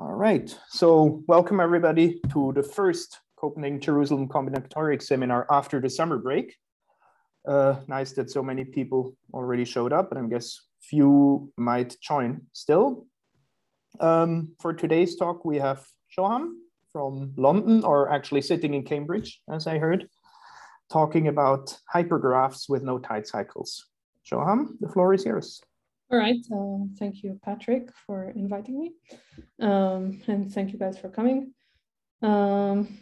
All right, so welcome everybody to the first Copenhagen Jerusalem Combinatorics seminar after the summer break. Uh, nice that so many people already showed up, and I guess few might join still. Um, for today's talk, we have Shoham from London, or actually sitting in Cambridge, as I heard, talking about hypergraphs with no tight cycles. Shoham, the floor is yours. All right, uh, thank you, Patrick, for inviting me. Um, and thank you guys for coming. Um,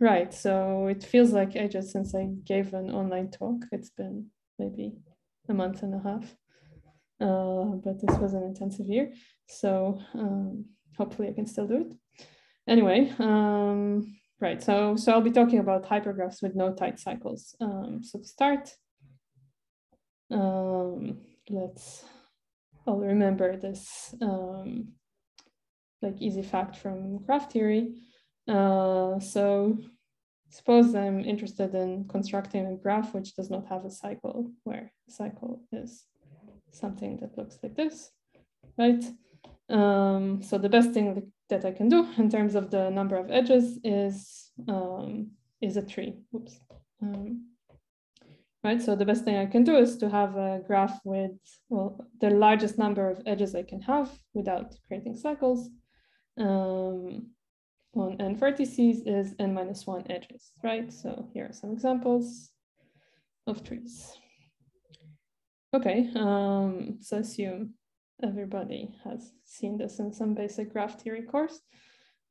right, so it feels like ages since I gave an online talk. It's been maybe a month and a half, uh, but this was an intensive year. So um, hopefully I can still do it. Anyway, um, right, so, so I'll be talking about hypergraphs with no tight cycles. Um, so to start, um, let's I'll remember this um, like easy fact from graph theory. Uh, so suppose I'm interested in constructing a graph which does not have a cycle, where a cycle is something that looks like this, right? Um, so the best thing that I can do in terms of the number of edges is um, is a tree. Oops. Um, right? So the best thing I can do is to have a graph with, well, the largest number of edges I can have without creating cycles. Um, on n vertices is n minus one edges, right? So here are some examples of trees. Okay, um, so assume everybody has seen this in some basic graph theory course.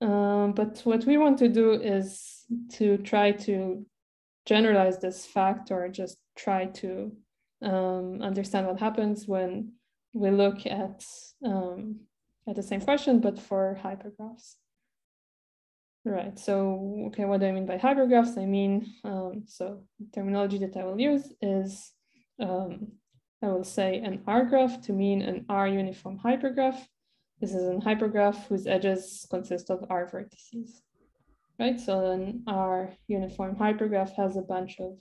Um, but what we want to do is to try to generalize this fact or just try to um, understand what happens when we look at um, at the same question, but for hypergraphs. Right, so, okay, what do I mean by hypergraphs? I mean, um, so terminology that I will use is, um, I will say an R graph to mean an R uniform hypergraph. This is an hypergraph whose edges consist of R vertices right? So then our uniform hypergraph has a bunch of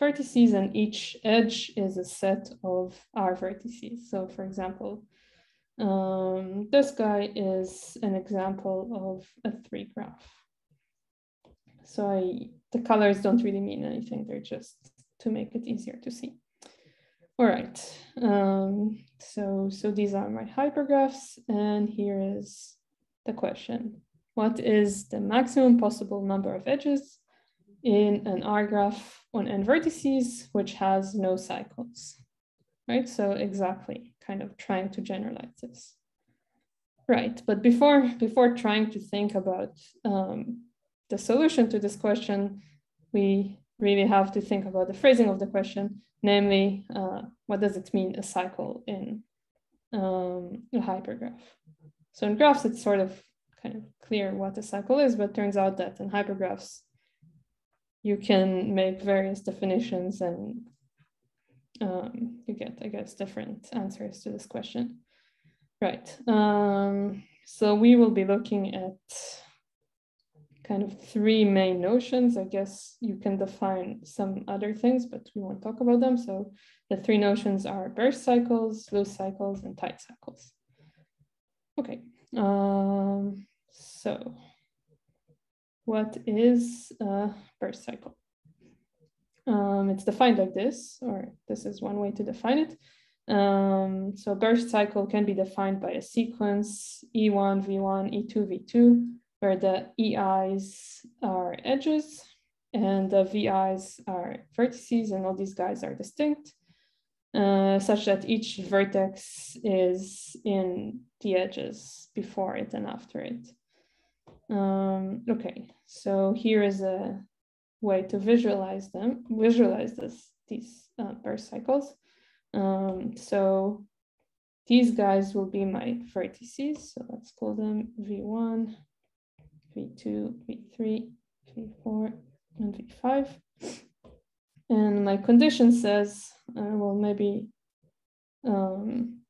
vertices and each edge is a set of R vertices. So for example, um, this guy is an example of a three graph. So I, the colors don't really mean anything. They're just to make it easier to see. All right, um, so, so these are my hypergraphs and here is the question what is the maximum possible number of edges in an R graph on n vertices, which has no cycles, right? So exactly, kind of trying to generalize this. Right, but before, before trying to think about um, the solution to this question, we really have to think about the phrasing of the question, namely, uh, what does it mean, a cycle in um, a hypergraph? So in graphs, it's sort of kind of clear what a cycle is, but turns out that in hypergraphs, you can make various definitions and um, you get, I guess, different answers to this question. Right, um, so we will be looking at kind of three main notions. I guess you can define some other things, but we won't talk about them. So the three notions are Berge cycles, loose cycles, and tight cycles. Okay, um, so what is a Berge cycle? Um, it's defined like this, or this is one way to define it. Um, so Berge cycle can be defined by a sequence E1, V1, E2, V2, where the EIs are edges and the VIs are vertices, and all these guys are distinct, uh, such that each vertex is in the edges before it and after it. Um, okay, so here is a way to visualize them, visualize this, these uh, Berge cycles. Um, so these guys will be my vertices. So let's call them V1, V2, V3, V4, and V5. And my condition says, uh, well, maybe um,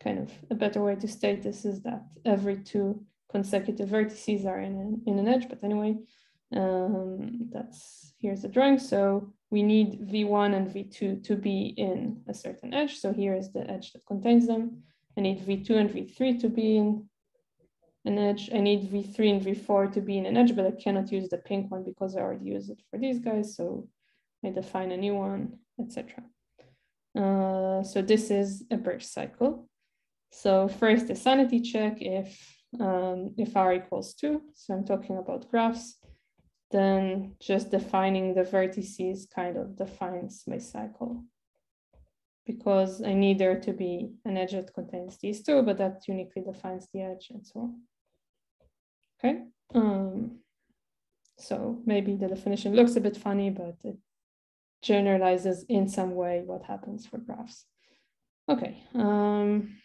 kind of a better way to state this is that every two consecutive vertices are in an, in an edge, but anyway, um, that's here's the drawing. So we need V1 and V2 to be in a certain edge. So here is the edge that contains them. I need V2 and V3 to be in an edge. I need V3 and V4 to be in an edge, but I cannot use the pink one because I already used it for these guys. So I define a new one, etc. Uh, so this is a Berge cycle. So first a sanity check if um, if r equals two, so I'm talking about graphs, then just defining the vertices kind of defines my cycle because I need there to be an edge that contains these two, but that uniquely defines the edge and so on. Okay, um, so maybe the definition looks a bit funny, but it generalizes in some way what happens for graphs. Okay, um,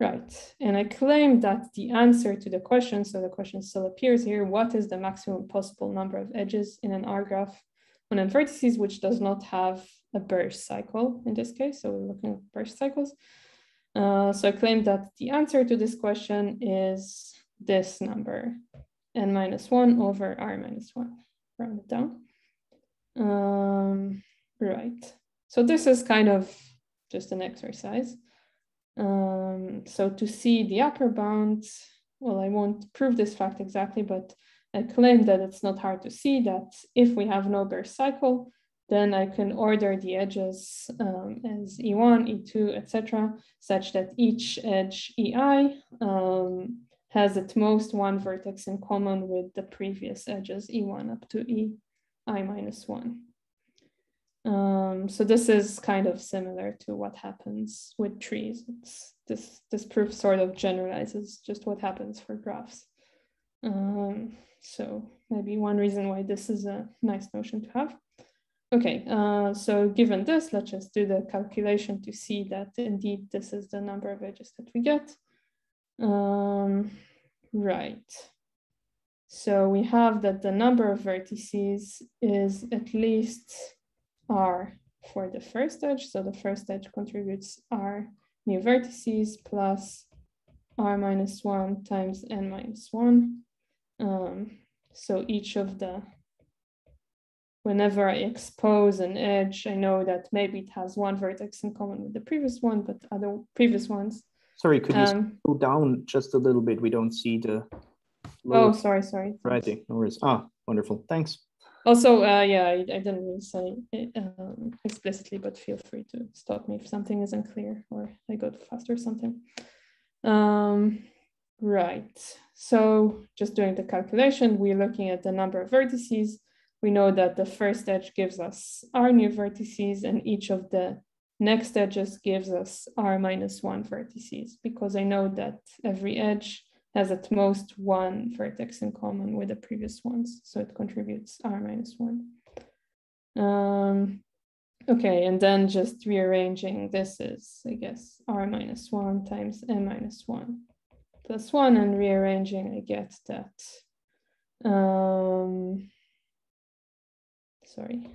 right. And I claim that the answer to the question, so the question still appears here, what is the maximum possible number of edges in an R graph on n vertices which does not have a Berge cycle in this case? So we're looking at Berge cycles. Uh, so I claim that the answer to this question is this number, n minus one over r minus one, round it down. Um, right, so this is kind of just an exercise. Um, so to see the upper bound, well, I won't prove this fact exactly, but I claim that it's not hard to see that if we have no Berge cycle, then I can order the edges um, as E1, E2, etc., such that each edge EI um, has at most one vertex in common with the previous edges E1 up to EI minus one. Um, so this is kind of similar to what happens with trees. It's, this, this proof sort of generalizes just what happens for graphs. Um, so maybe one reason why this is a nice notion to have. Okay, uh, so given this, let's just do the calculation to see that indeed this is the number of edges that we get. Um, right. So we have that the number of vertices is at least r for the first edge. So the first edge contributes r new vertices plus r minus one times n minus one. Um, so each of the, whenever I expose an edge, I know that maybe it has one vertex in common with the previous one, but other previous ones Sorry, could you um, go down just a little bit? We don't see the. Oh, sorry, sorry. Writing, no worries. Ah, wonderful. Thanks. Also, uh, yeah, I, I didn't really say it um, explicitly, but feel free to stop me if something isn't clear or I go fast or something. Um, right. So just doing the calculation, we're looking at the number of vertices. We know that the first edge gives us r new vertices and each of the Next edges gives us r minus one vertices because I know that every edge has at most one vertex in common with the previous ones. So it contributes r minus one. Um, okay, and then just rearranging this is, I guess, r minus one times n minus one plus one and rearranging, I get that. Um, sorry,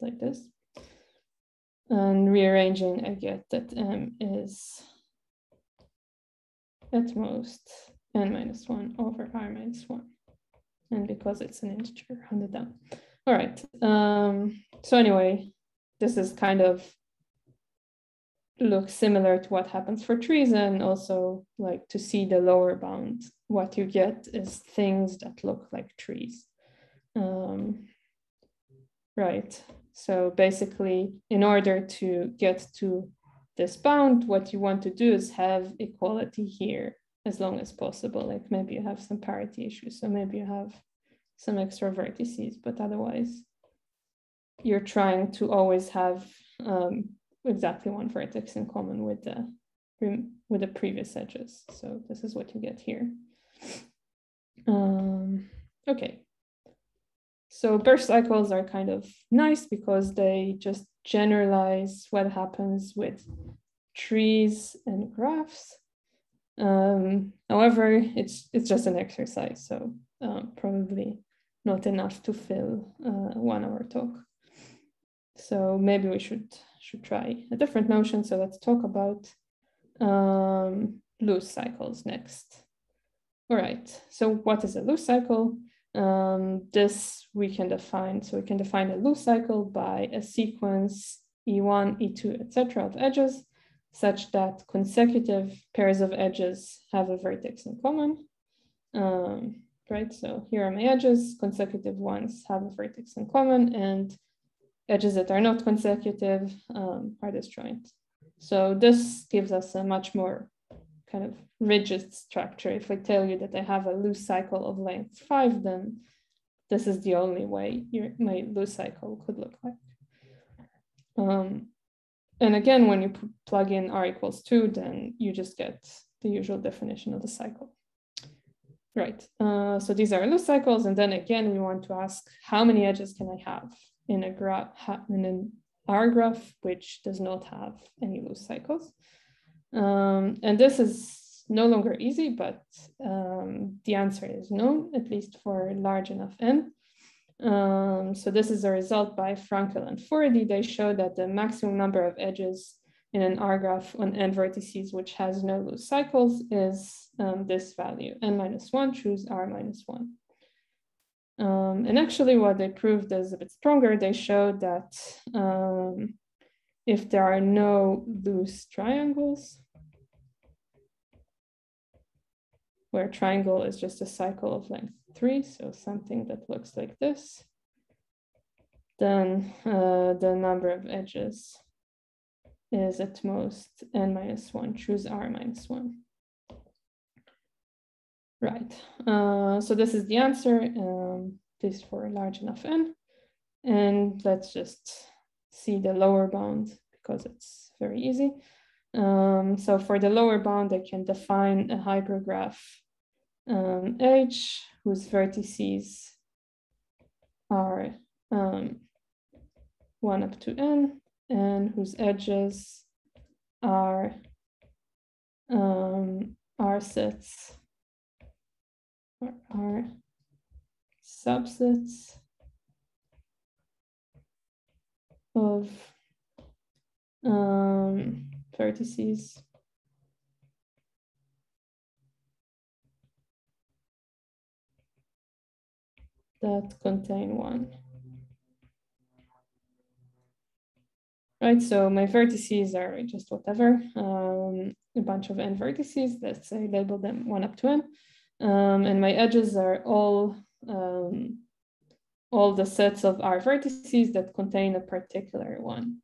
like this. And rearranging, I get that m is at most n minus one over r minus one. And because it's an integer, rounded down. All right, um, so anyway, this is kind of looks similar to what happens for trees and also like to see the lower bound, what you get is things that look like trees. Um, right, so basically, in order to get to this bound, what you want to do is have equality here as long as possible. Like maybe you have some parity issues, so maybe you have some extra vertices, but otherwise you're trying to always have um, exactly one vertex in common with the with the previous edges. So this is what you get here. Um, okay, so Berge cycles are kind of nice because they just generalize what happens with trees and graphs. Um, however, it's it's just an exercise, so um, probably not enough to fill uh, one hour talk. So maybe we should should try a different notion. So let's talk about um, loose cycles next. All right. So what is a loose cycle? Um, this we can define, so we can define a loose cycle by a sequence E1, E2, etc. of edges such that consecutive pairs of edges have a vertex in common. Um, right, so here are my edges, consecutive ones have a vertex in common, and edges that are not consecutive um, are disjoint. So this gives us a much more kind of rigid structure. If I tell you that I have a loose cycle of length five, then this is the only way your, my loose cycle could look like. Um, and again, when you plug in r equals two, then you just get the usual definition of the cycle. Right, uh, so these are loose cycles. And then again, we want to ask how many edges can I have in a graph, in an R graph, which does not have any loose cycles. Um, and this is no longer easy, but um, the answer is no, at least for large enough n. Um, so this is a result by Frankl and Furedi. They show that the maximum number of edges in an R graph on n vertices which has no loose cycles is um, this value, n minus one, choose R minus one. Um, and actually what they proved is a bit stronger. They showed that um, if there are no loose triangles, where triangle is just a cycle of length three, so something that looks like this, then uh, the number of edges is at most n minus one, choose r minus one. Right, uh, so this is the answer, um, this for large enough n. And let's just see the lower bound because it's very easy. Um, so for the lower bound, I can define a hypergraph um, H whose vertices are um, 1 up to n and whose edges are um, R sets or R subsets of um, vertices that contain one. Right, so my vertices are just whatever, um, a bunch of n vertices, let's say label them one up to n. Um, and my edges are all, um, all the sets of R vertices that contain a particular one.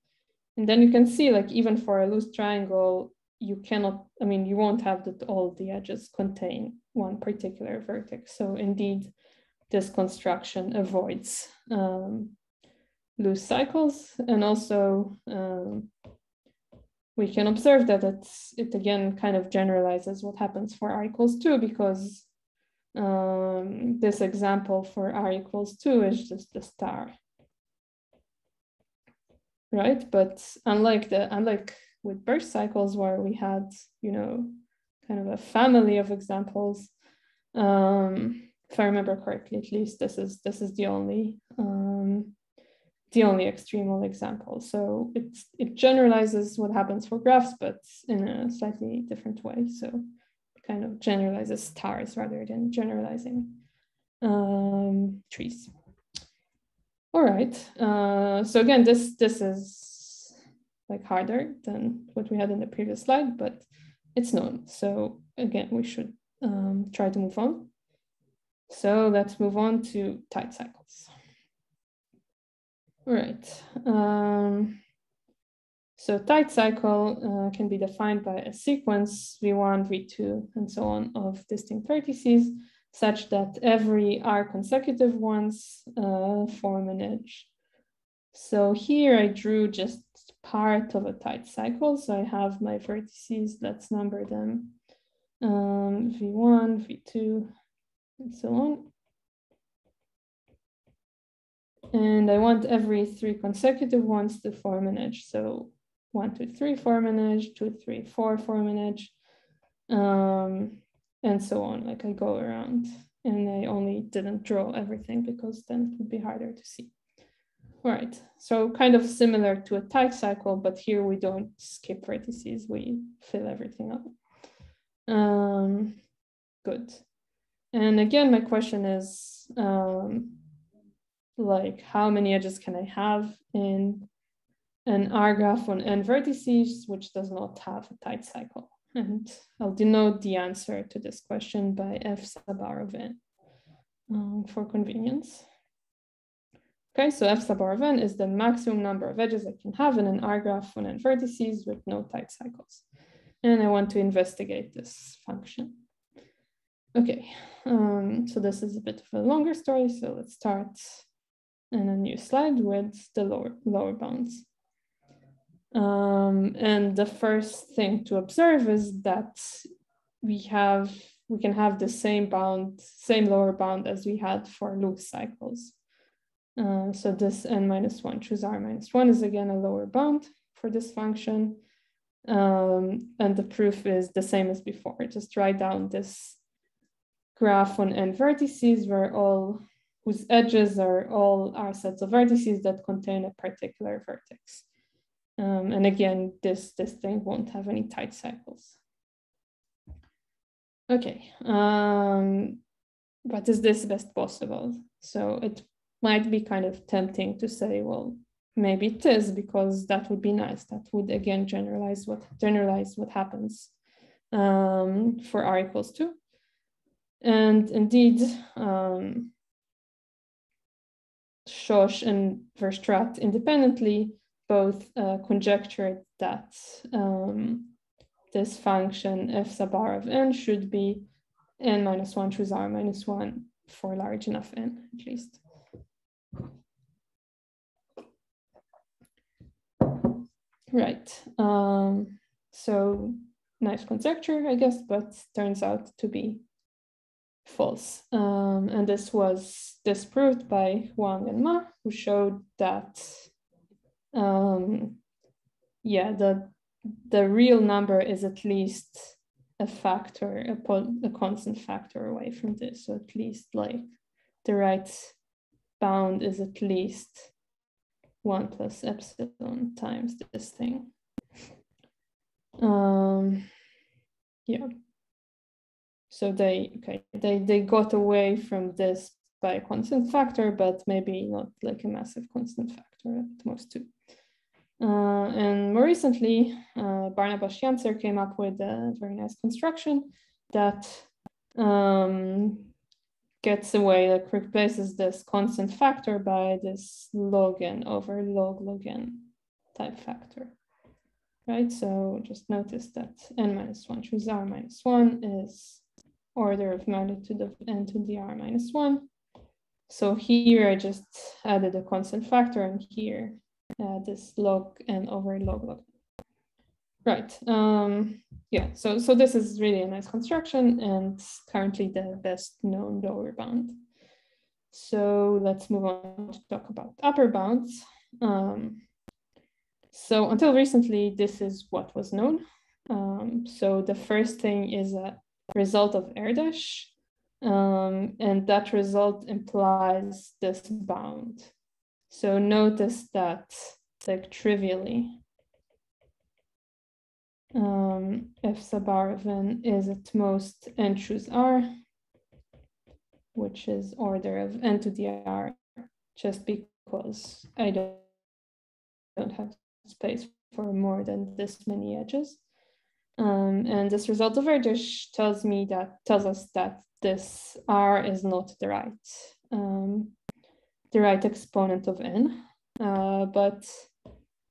And then you can see like even for a loose triangle, you cannot, I mean, you won't have that all the edges contain one particular vertex. So indeed, this construction avoids um, loose cycles. And also um, we can observe that it's, it again kind of generalizes what happens for r equals two because um, this example for r equals two is just the star. Right, but unlike the unlike with Berge cycles where we had, you know, kind of a family of examples, um, if I remember correctly, at least this is this is the only um, the only extremal example. So it it generalizes what happens for graphs, but in a slightly different way. So it kind of generalizes stars rather than generalizing um, trees. All right. Uh, so again, this this is like harder than what we had in the previous slide, but it's known. So again, we should um, try to move on. So let's move on to tight cycles. Right. Um, so tight cycle uh, can be defined by a sequence V1, V2, and so on of distinct vertices such that every R consecutive ones uh, form an edge. So here I drew just part of a tight cycle. So I have my vertices, let's number them, um, V1, V2, and so on. And I want every three consecutive ones to form an edge. So one, two, three, form an edge, two, three, four, form an edge, um, and so on. Like I go around and I only didn't draw everything because then it would be harder to see. All right, so kind of similar to a tight cycle, but here we don't skip vertices, we fill everything up. Um, good. And again, my question is um, like, how many edges can I have in an R graph on n vertices, which does not have a tight cycle. And I'll denote the answer to this question by f sub r of n um, for convenience. Okay, so f sub r of n is the maximum number of edges I can have in an R graph on n vertices with no tight cycles. And I want to investigate this function. Okay, um, so this is a bit of a longer story. So let's start in a new slide with the lower, lower bounds. Um, and the first thing to observe is that we have we can have the same bound, same lower bound as we had for loose cycles. Uh, so this n minus one, choose r minus one is again a lower bound for this function. Um, and the proof is the same as before. Just write down this graph on n vertices where all whose edges are all are sets of vertices that contain a particular vertex. Um, and again, this, this thing won't have any tight cycles. Okay, um, but is this best possible? So it might be kind of tempting to say, well, maybe it is because that would be nice. That would again generalize what generalize what happens um, for r equals two. And indeed, um, and Verstraëte independently both uh, conjectured that um, this function f sub r of n should be n minus 1 choose r minus 1 for large enough n at least. Right. Um, so nice conjecture, I guess, but turns out to be false. Um, and this was disproved by Huang and Ma, who showed that um, yeah, the the real number is at least a factor, a, a constant factor away from this. So at least like the right bound is at least one plus epsilon times this thing. Um, yeah. So they okay, they they got away from this by a constant factor, but maybe not like a massive constant factor at most two. Uh, and more recently, uh, Barnabas Janzer came up with a very nice construction that um, gets away, like replaces this constant factor by this log n over log log n type factor, right? So just notice that n minus one choose r minus one is order of magnitude of n to the r minus one. So here I just added a constant factor and here uh, this log and over log log. Right. Um, yeah. So so this is really a nice construction and currently the best known lower bound. So let's move on to talk about upper bounds. Um, so until recently, this is what was known. Um, so the first thing is a result of Erdős, um, and that result implies this bound. So notice that like trivially, um, f sub r of n is at most n choose r, which is order of n to the r, just because I don't, don't have space for more than this many edges. Um, and this result of Erdős tells me that tells us that this r is not the right um, the right exponent of n, uh, but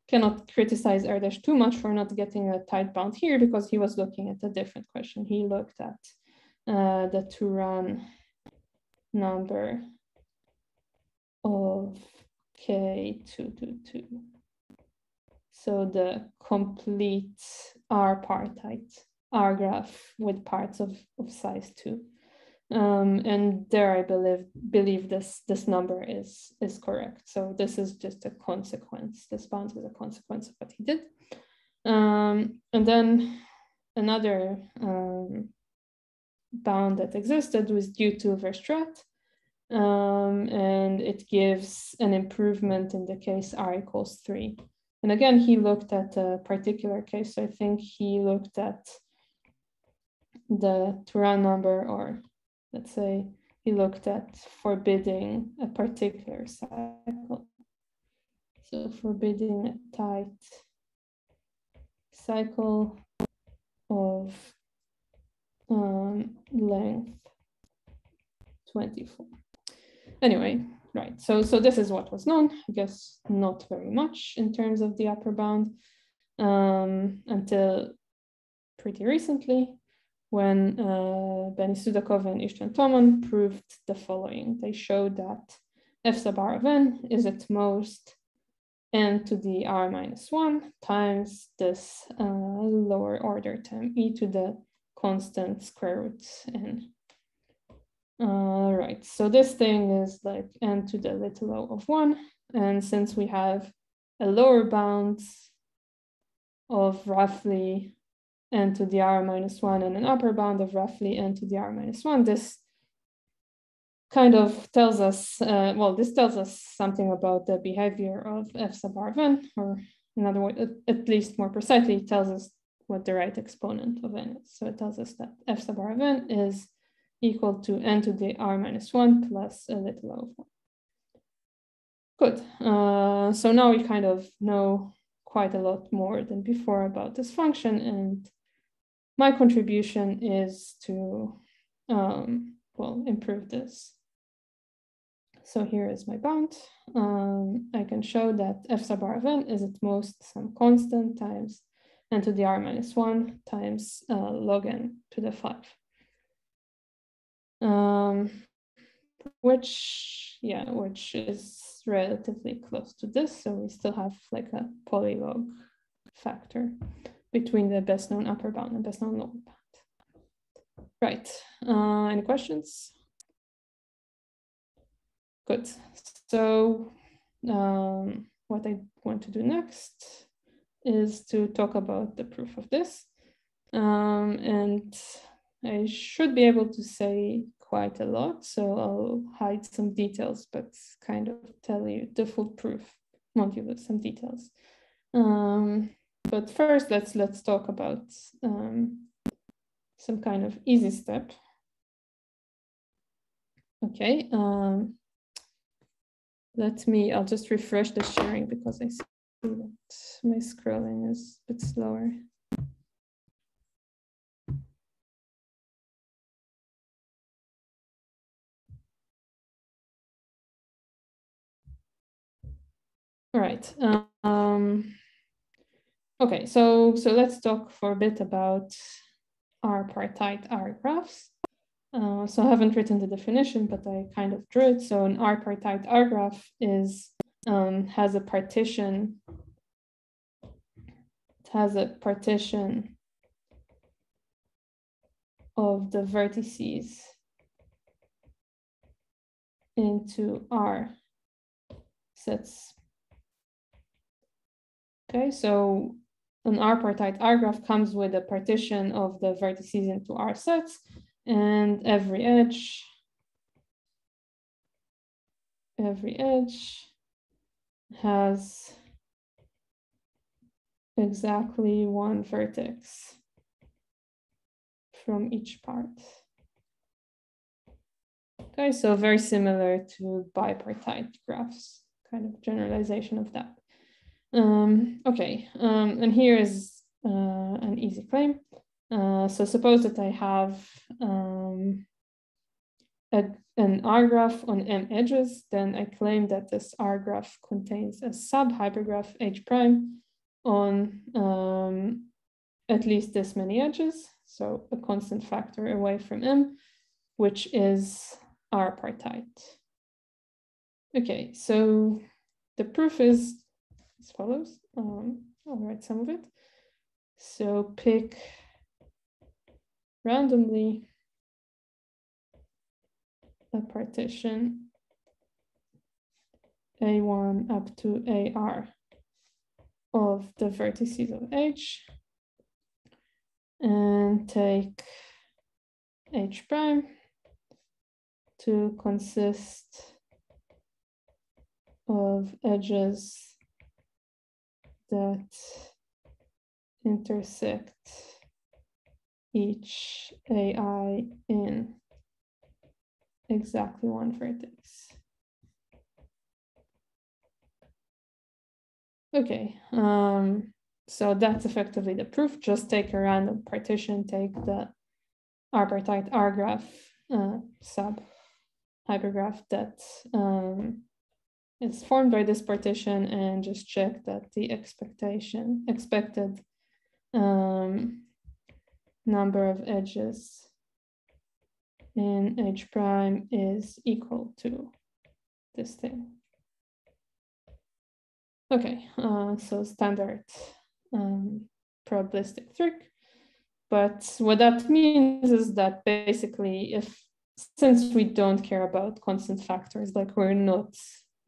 cannot criticize Erdős too much for not getting a tight bound here because he was looking at a different question. He looked at uh, the Turan number of K222. So the complete R partite R graph with parts of, of size two. Um, and there I believe believe this this number is is correct. So this is just a consequence. This bound is a consequence of what he did. Um, and then another um, bound that existed was due to Verstraëte. Um, and it gives an improvement in the case r equals three. And again, he looked at a particular case. So I think he looked at the Turan number or let's say he looked at forbidding a particular cycle. So forbidding a tight cycle of um, length 24. Anyway, right, so, so this is what was known, I guess not very much in terms of the upper bound um, until pretty recently when uh, Benny Sudakov and Istvan Tomon proved the following. They showed that f sub r of n is at most n to the r minus 1 times this uh, lower order term e to the constant square root n. All right, so this thing is like n to the little o of 1. And since we have a lower bound of roughly n to the r minus 1 and an upper bound of roughly n to the r minus 1, this kind of tells us, uh, well, this tells us something about the behavior of f sub r of n, or in other words, at, at least more precisely, tells us what the right exponent of n is. So it tells us that f sub r of n is equal to n to the r minus 1 plus a little of 1. Good. Uh, so now we kind of know quite a lot more than before about this function. And my contribution is to, um, well, improve this. So here is my bound. Um, I can show that f sub r of n is at most some constant times n to the r minus 1 times uh, log n to the 5. Um, which, yeah, which is relatively close to this. So we still have like a polylog factor between the best known upper bound and best known lower bound. Right, uh, any questions? Good, so um, what I want to do next is to talk about the proof of this. Um, and I should be able to say quite a lot, so I'll hide some details, but kind of tell you the full proof modulo some details. Um, but first, let's let's talk about um, some kind of easy step. Okay, um, let me, I'll just refresh the sharing because I see that my scrolling is a bit slower. Right. Um, okay, so so let's talk for a bit about R partite R graphs. Uh, so I haven't written the definition, but I kind of drew it. So an R partite R graph is um, has a partition. It has a partition of the vertices into R sets Okay, so an R-partite R graph comes with a partition of the vertices into R sets and every edge, every edge has exactly one vertex from each part. Okay, so very similar to bipartite graphs, kind of generalization of that. Um, okay, um, and here is uh, an easy claim. Uh, so suppose that I have um, a, an R graph on M edges, then I claim that this R graph contains a sub-hypergraph H prime on um, at least this many edges, so a constant factor away from M, which is R partite. Okay, so the proof is as follows. Um, I'll write some of it. So pick randomly a partition A1 up to AR of the vertices of H and take H prime to consist of edges that intersect each AI in exactly one vertex. Okay, um, so that's effectively the proof. Just take a random partition, take the R-partite R graph uh, sub hypergraph that um, is formed by this partition and just check that the expectation expected um, number of edges in H prime is equal to this thing. Okay, uh, so standard um, probabilistic trick. But what that means is that basically if, since we don't care about constant factors, like we're not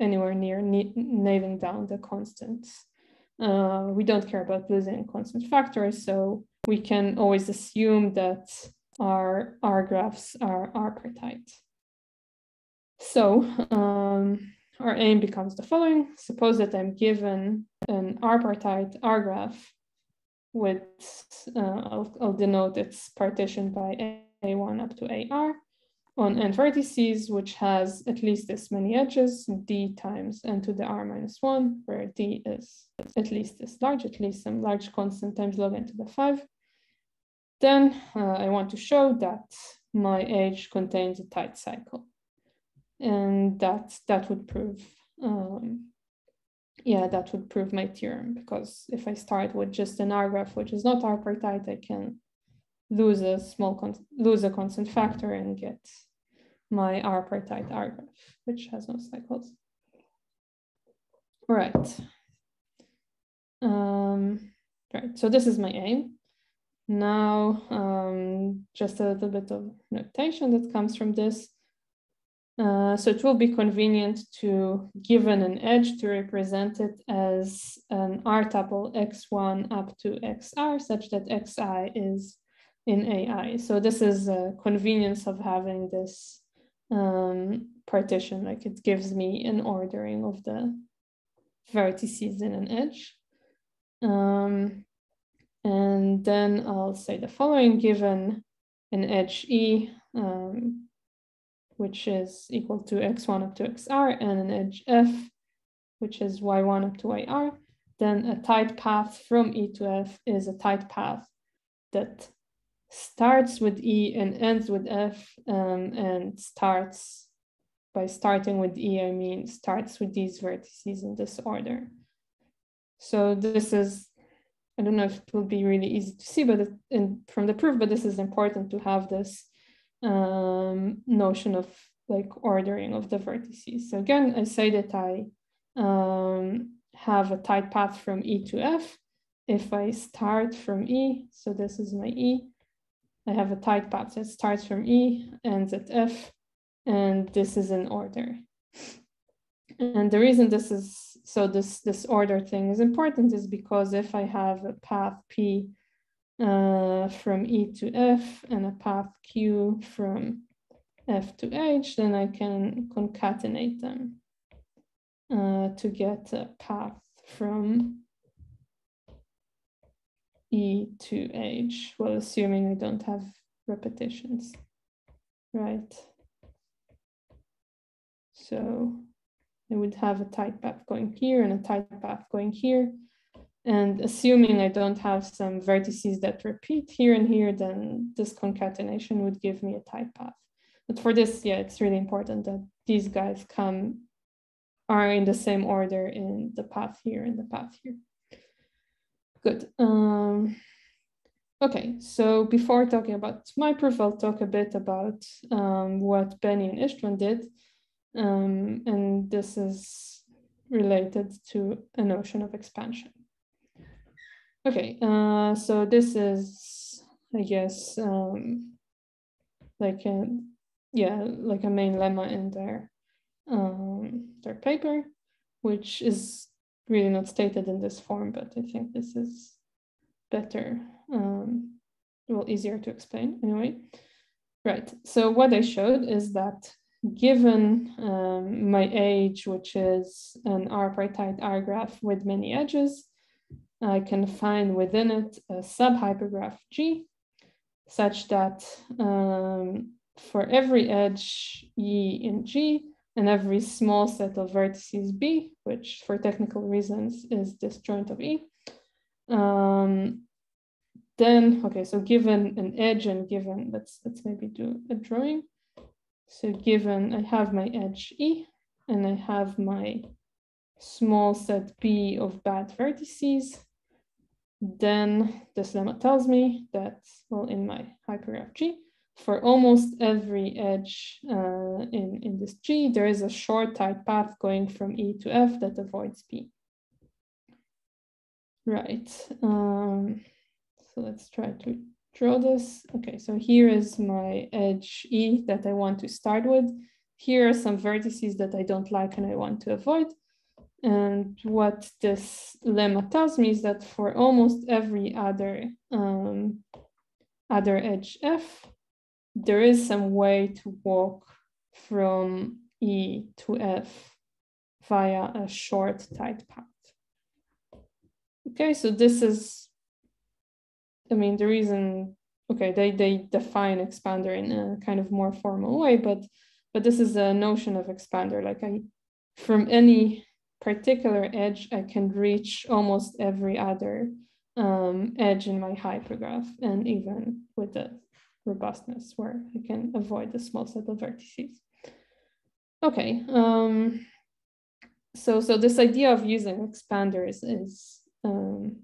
anywhere near nailing down the constants, uh, we don't care about losing constant factors. So we can always assume that our R graphs are R-partite. So um, our aim becomes the following. Suppose that I'm given an R-partite R graph with, uh, I'll, I'll, denote its partition by A1 up to AR on n vertices, which has at least this many edges, d times n to the r minus 1, where d is at least this large, at least some large constant times log n to the 5. Then uh, I want to show that my H contains a tight cycle and that that would prove um, yeah that would prove my theorem because if I start with just an R graph which is not R-partite I can lose a small lose a constant factor and get my R-partite R graph which has no cycles. All right. Um, right, so this is my aim. Now, um, just a little bit of notation that comes from this. Uh, so it will be convenient to, given an edge, to represent it as an R tuple x1 up to xr, such that xi is in AI. So this is a convenience of having this um, partition, like it gives me an ordering of the vertices in an edge. Um, and then I'll say the following, given an edge E, um, which is equal to x1 up to xr, and an edge f, which is y1 up to yr, then a tight path from E to F is a tight path that starts with E and ends with F, um, and starts, by starting with E, I mean starts with these vertices in this order. So this is, I don't know if it will be really easy to see, but it, in, from the proof, but this is important to have this um, notion of like ordering of the vertices. So again, I say that I um, have a tight path from E to F. If I start from E, so this is my E, I have a tight path that starts from E, ends at F, and this is in order. And the reason this is, so this, this order thing is important is because if I have a path P uh, from E to F and a path Q from F to H, then I can concatenate them uh, to get a path from E to H, well, assuming I don't have repetitions, right? So I would have a tight path going here and a tight path going here. And assuming I don't have some vertices that repeat here and here, then this concatenation would give me a tight path. But for this, yeah, it's really important that these guys come, are in the same order in the path here and the path here. Good. Um, okay, so before talking about my proof, I'll talk a bit about um, what Benny and Istvan did. Um, and this is related to a notion of expansion. Okay, uh, so this is, I guess, um, like a, yeah, like a main lemma in their um, their paper, which is really not stated in this form, but I think this is better, um, well, easier to explain anyway. Right, so what I showed is that given um, my age, which is an R-partite R graph with many edges, I can find within it a subhypergraph G such that um, for every edge E in G, and every small set of vertices B, which for technical reasons is disjoint of E. Um, then, okay, so given an edge and given, let's, let's maybe do a drawing. So given I have my edge E and I have my small set B of bad vertices, then this lemma tells me that, well, in my hypergraph G, for almost every edge uh, in, in this G, there is a short tight path going from E to F that avoids B. Right. Um, so let's try to draw this. Okay, so here is my edge E that I want to start with. Here are some vertices that I don't like and I want to avoid. And what this lemma tells me is that for almost every other um, other edge F, there is some way to walk from E to F via a short tight path. Okay, so this is, I mean, the reason, okay, they, they define expander in a kind of more formal way, but but this is a notion of expander. Like I, from any particular edge, I can reach almost every other um, edge in my hypergraph, and even with the robustness where I can avoid the small set of vertices. Okay, um, so, so this idea of using expanders is um,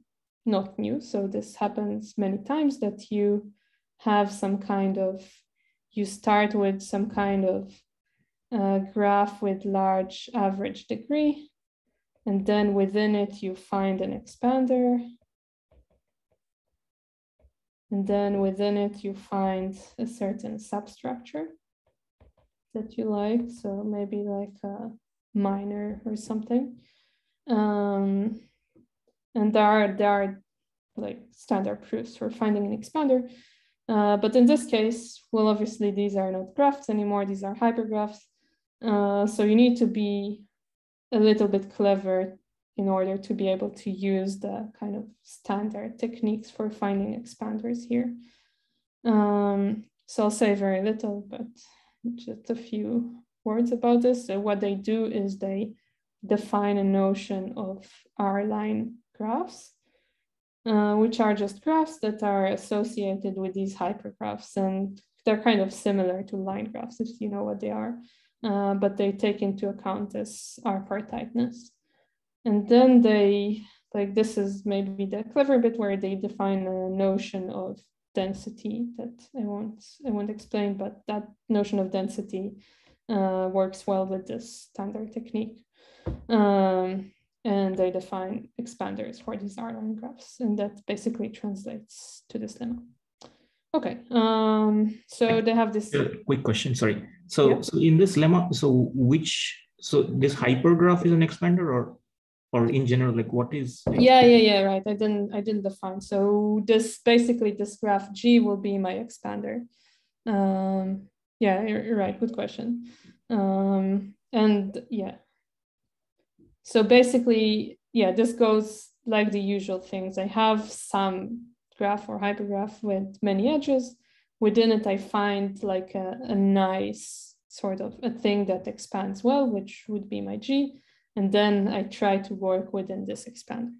not new. So this happens many times that you have some kind of, you start with some kind of uh, graph with large average degree, and then within it you find an expander, and then within it, you find a certain substructure that you like. So maybe like a minor or something. Um, and there are, there are like standard proofs for finding an expander. Uh, but in this case, well, obviously these are not graphs anymore. These are hypergraphs. Uh, so you need to be a little bit clever in order to be able to use the kind of standard techniques for finding expanders here. Um, so I'll say very little, but just a few words about this. So what they do is they define a notion of R-line graphs, uh, which are just graphs that are associated with these hypergraphs. And they're kind of similar to line graphs, if you know what they are, uh, but they take into account this R-part tightness. And then they, like this is maybe the clever bit where they define a notion of density that I won't, I won't explain, but that notion of density uh, works well with this standard technique. Um, and they define expanders for these R-line graphs, and that basically translates to this lemma. Okay, um, so they have this. quick question, sorry. So, yeah. so in this lemma, so which, so this hypergraph is an expander or or in general like what is yeah yeah yeah right. I didn't i didn't define. So this basically this graph g will be my expander. Um yeah you're, you're right. Good question. Um and yeah. So basically yeah this goes like the usual things. I have some graph or hypergraph with many edges. Within it i find like a, a nice sort of a thing that expands well which would be my g and then I try to work within this expander.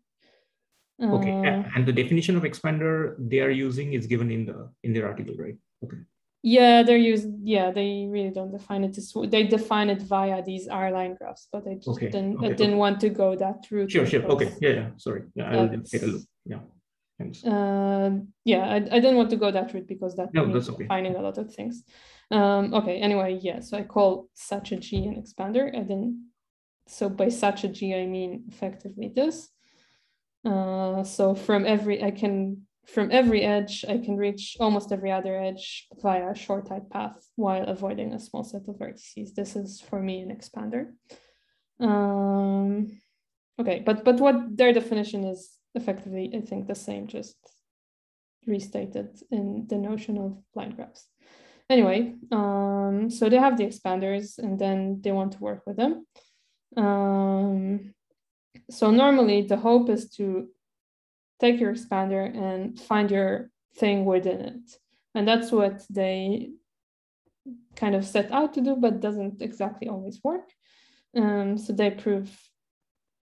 Okay, uh, and the definition of expander they are using is given in the in their article, right? Okay. Yeah, they're using. Yeah, they really don't define it. As, they define it via these R-line graphs, but I just okay. didn't. Okay. I didn't want to go that route. Sure, sure. Okay. Yeah, yeah. Sorry. Yeah, I'll take a look. Yeah. Thanks. Uh, yeah, I, I didn't want to go that route because that no, means okay. defining a lot of things. Um, okay. Anyway, yeah. So I call such a G an expander. I didn't so by such a G, I mean effectively this. Uh, so from every, I can, from every edge, I can reach almost every other edge via a short tight path while avoiding a small set of vertices. This is for me an expander. Um, okay, but, but what their definition is effectively, I think the same, just restated in the notion of line graphs. Anyway, um, so they have the expanders and then they want to work with them. Um, so normally the hope is to take your expander and find your thing within it. And that's what they kind of set out to do, but doesn't exactly always work. Um, so they prove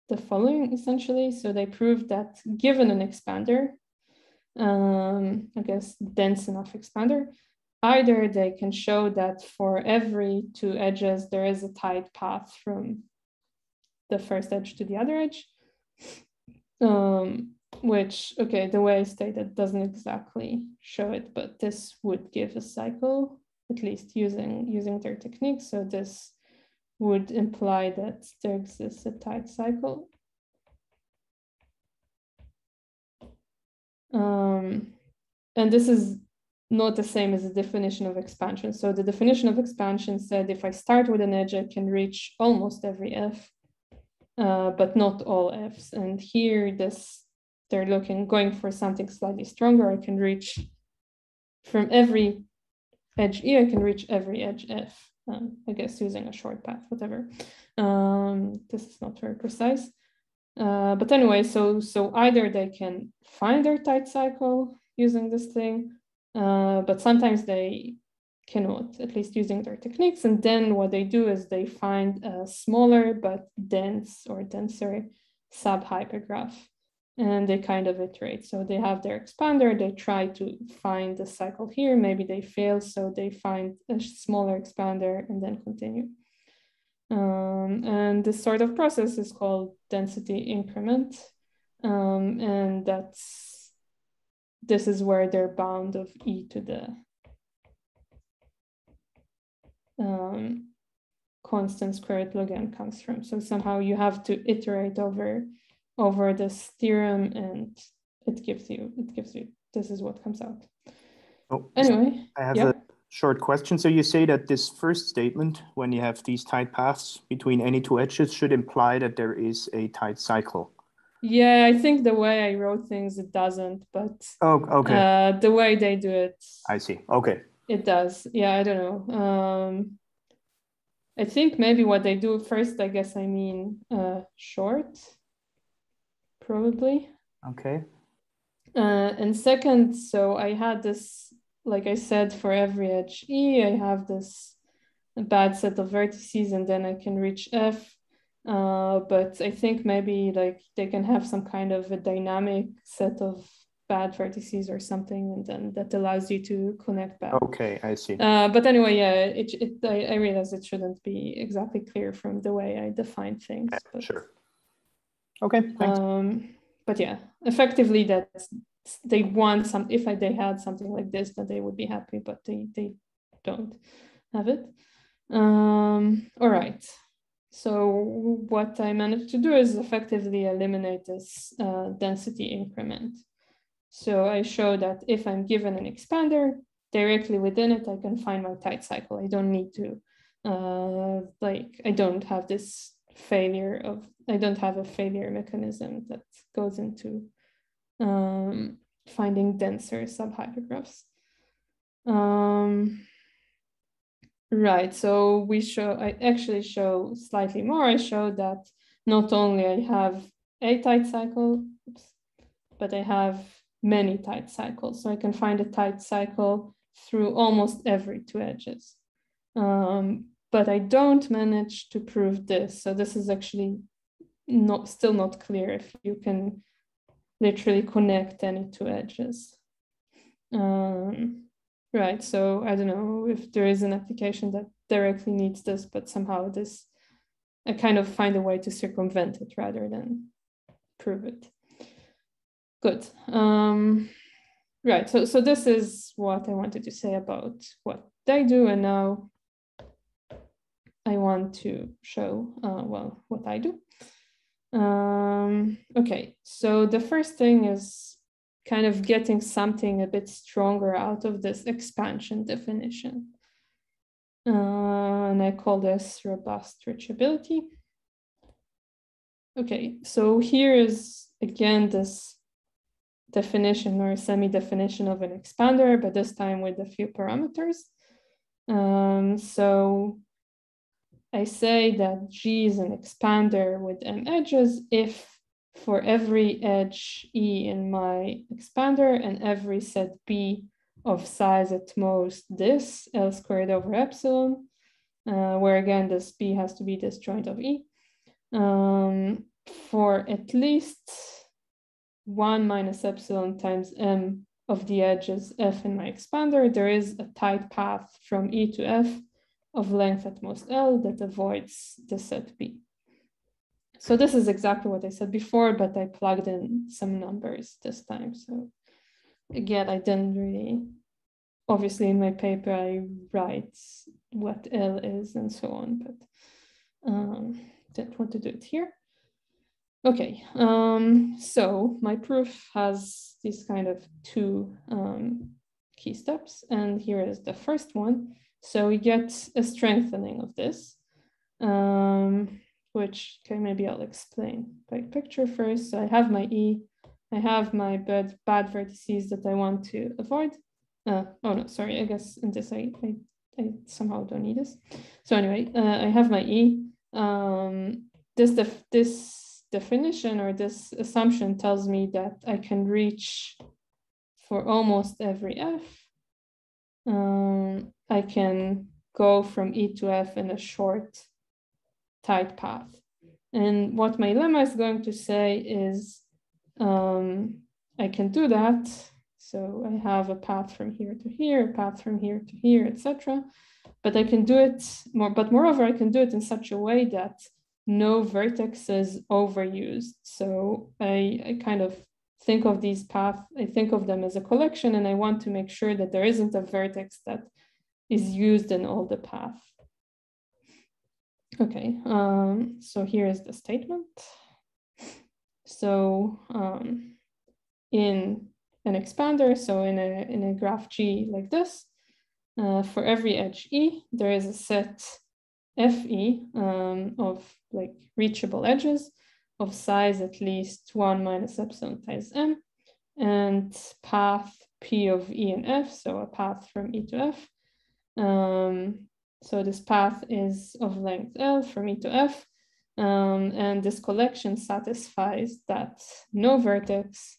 the following essentially. So they prove that given an expander, um, I guess dense enough expander, either they can show that for every two edges, there is a tight path from the first edge to the other edge, um, which, okay, the way I stated doesn't exactly show it, but this would give a cycle, at least using, using their technique. So this would imply that there exists a tight cycle. Um, and this is not the same as the definition of expansion. So the definition of expansion said if I start with an edge, I can reach almost every f, uh, but not all f's. And here, this they're looking going for something slightly stronger. I can reach from every edge e, I can reach every edge f um, I guess using a short path, whatever. Um, this is not very precise. Uh, but anyway, so so either they can find their tight cycle using this thing, uh, but sometimes they cannot, at least using their techniques. And then what they do is they find a smaller but dense or denser subhypergraph and they kind of iterate. So they have their expander, they try to find the cycle here, maybe they fail, so they find a smaller expander and then continue. Um, and this sort of process is called density increment. Um, and that's, this is where their bound of e to the um, constant square root log n comes from. So somehow you have to iterate over over this theorem and it gives you, it gives you, this is what comes out. Oh, anyway. I have yeah. a short question. So you say that this first statement, when you have these tight paths between any two edges should imply that there is a tight cycle. Yeah, I think the way I wrote things, it doesn't, but oh, okay. Uh, the way they do it, I see. Okay. It does. Yeah, I don't know. Um, I think maybe what they do first, I guess I mean uh, short probably. Okay. Uh, and second, so I had this, like I said, for every edge E, I have this bad set of vertices and then I can reach F. Uh, but I think maybe like they can have some kind of a dynamic set of bad vertices or something, and then that allows you to connect back. Okay, I see. Uh, but anyway, yeah, it, it I, I realize it shouldn't be exactly clear from the way I define things. Yeah, but, sure. Okay. Thanks. Um, but yeah, effectively that they want some. If I, they had something like this, that they would be happy, but they they don't have it. Um, all right. So what I managed to do is effectively eliminate this uh, density increment. So I show that if I'm given an expander, directly within it, I can find my tight cycle. I don't need to, uh, like, I don't have this failure of I don't have a failure mechanism that goes into um, finding denser subhypergraphs. Um, right, so we show, I actually show slightly more. I show that not only I have a tight cycle, oops, but I have many tight cycles. So I can find a tight cycle through almost every two edges. Um, but I don't manage to prove this. So this is actually not still not clear if you can literally connect any two edges. Um, right, so I don't know if there is an application that directly needs this, but somehow this, I kind of find a way to circumvent it rather than prove it. Good. Um, right, so, so this is what I wanted to say about what they do. And now I want to show, uh, well, what I do. Um, okay, so the first thing is kind of getting something a bit stronger out of this expansion definition. Uh, and I call this robust reachability. Okay, so here is again this definition or semi-definition of an expander, but this time with a few parameters. Um, so I say that G is an expander with M edges if for every edge E in my expander and every set B of size at most this L squared over epsilon, uh, where again this B has to be disjoint of E, um, for at least one minus epsilon times M of the edges F in my expander, there is a tight path from E to F of length at most L that avoids the set B. So this is exactly what I said before, but I plugged in some numbers this time. So again, I didn't really, obviously in my paper, I write what L is and so on, but um, didn't want to do it here. Okay, um, so my proof has these kind of two um, key steps, and here is the first one. So we get a strengthening of this, um, which, okay, maybe I'll explain by picture first. So I have my E, I have my bad, bad vertices that I want to avoid. Uh, oh no, sorry, I guess in this I, I, I somehow don't need this. So anyway, uh, I have my E. Um, this, this definition or this assumption tells me that I can reach for almost every F. Um, I can go from E to F in a short, tight path. And what my lemma is going to say is um, I can do that. So I have a path from here to here, a path from here to here, etc. But I can do it more, but moreover, I can do it in such a way that no vertex is overused. So I, I kind of think of these paths, I think of them as a collection, and I want to make sure that there isn't a vertex that is used in all the path. Okay, um, so here is the statement. So um, in an expander, so in a, in a graph G like this, uh, for every edge E, there is a set Fe um, of like reachable edges of size at least one minus epsilon times m and path p of e and f, so a path from e to f. Um, so this path is of length L from E to F, um, and this collection satisfies that no vertex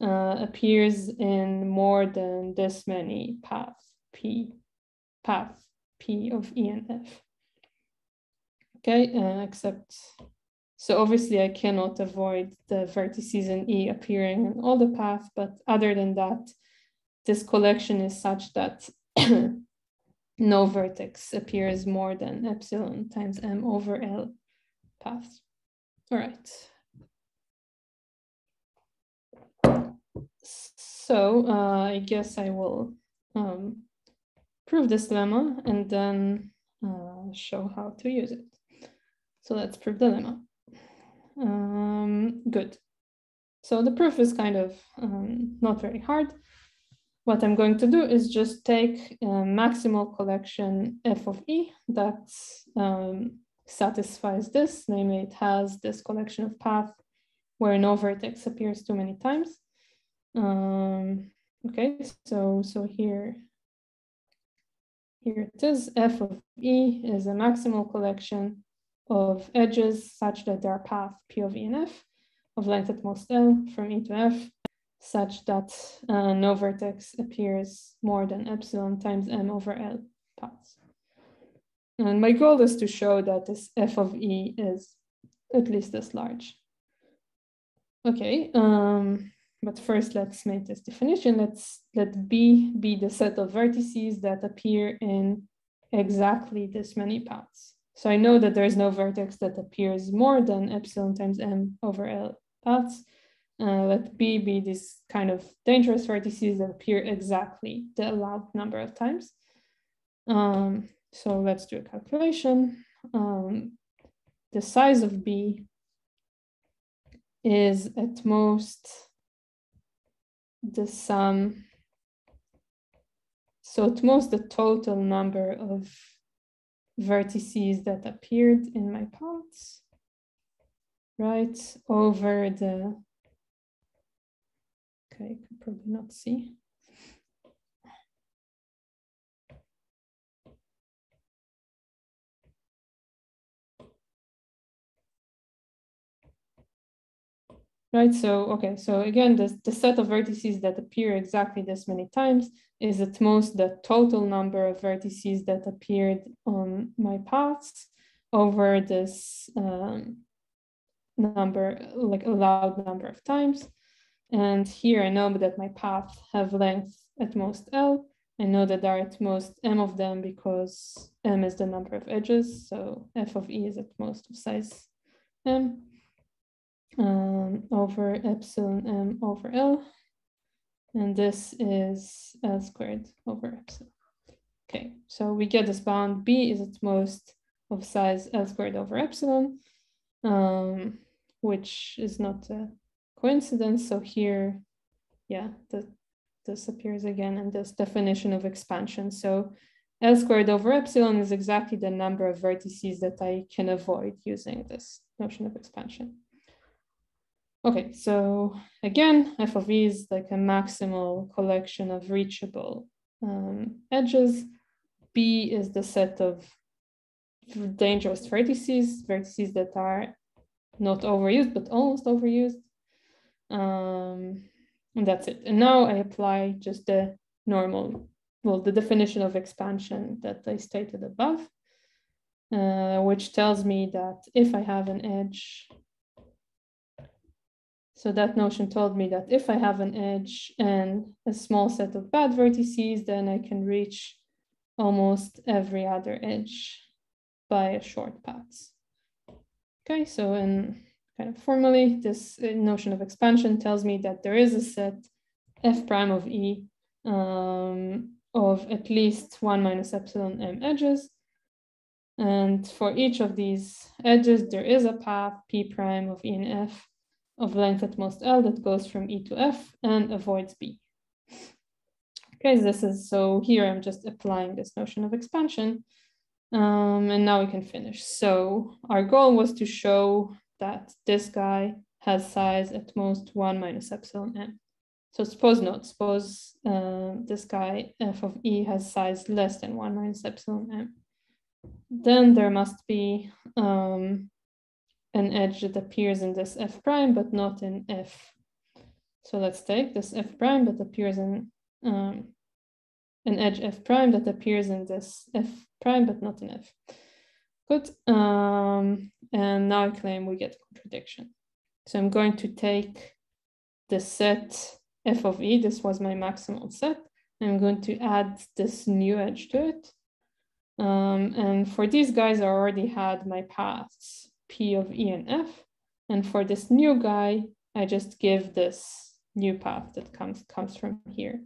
uh, appears in more than this many path P, path P of E and F okay, uh, except, so obviously I cannot avoid the vertices in E appearing in all the paths, but other than that, this collection is such that no vertex appears more than epsilon times m over L paths. All right. So uh, I guess I will um, prove this lemma and then uh, show how to use it. So let's prove the lemma. Um, good. So the proof is kind of um, not very hard. What I'm going to do is just take a maximal collection f of e that um, satisfies this, namely it has this collection of path where no vertex appears too many times. Um, okay, so, so here, here it is, f of e is a maximal collection of edges such that there are paths P of E and F of length at most L from E to F such that uh, no vertex appears more than epsilon times M over L paths. And my goal is to show that this F of E is at least as large. Okay, um, but first let's make this definition. Let's let B be the set of vertices that appear in exactly this many paths. So I know that there is no vertex that appears more than epsilon times m over L paths. Uh, let B be these kind of dangerous vertices that appear exactly the allowed number of times. Um, so let's do a calculation. Um, the size of B is at most the sum. So at most the total number of vertices that appeared in my paths, right, over the, okay, you can probably not see. right? So, okay, so again, the, the set of vertices that appear exactly this many times is at most the total number of vertices that appeared on my paths over this um, number, like allowed number of times. And here I know that my paths have length at most L. I know that there are at most M of them because M is the number of edges. So f of E is at most of size M um, over epsilon M over L. And this is L squared over epsilon. Okay, so we get this bound B is at most of size L squared over epsilon, um, which is not a coincidence. So here, yeah, the, this appears again in this definition of expansion. So L squared over epsilon is exactly the number of vertices that I can avoid using this notion of expansion. Okay, so again, f of e is like a maximal collection of reachable um, edges. B is the set of dangerous vertices, vertices that are not overused, but almost overused. Um, and that's it. And now I apply just the normal, well, the definition of expansion that I stated above, uh, which tells me that if I have an edge, so that notion told me that if I have an edge and a small set of bad vertices, then I can reach almost every other edge by a short path. Okay, so in kind of formally, this uh, notion of expansion tells me that there is a set f prime of E um, of at least one minus epsilon m edges. And for each of these edges, there is a path p prime of E and F of length at most L that goes from E to F and avoids B. Okay, this is, so here I'm just applying this notion of expansion. Um, and now we can finish. So our goal was to show that this guy has size at most one minus epsilon m. So suppose not, suppose uh, this guy f of e has size less than one minus epsilon m. Then there must be um, an edge that appears in this f prime, but not in f. So let's take this f prime that appears in um, an edge f prime that appears in this f prime, but not in f. Good. Um, and now I claim we get contradiction. So I'm going to take the set f of e, this was my maximal set. I'm going to add this new edge to it. Um, and for these guys, I already had my paths p of e and f. And for this new guy, I just give this new path that comes, comes from here.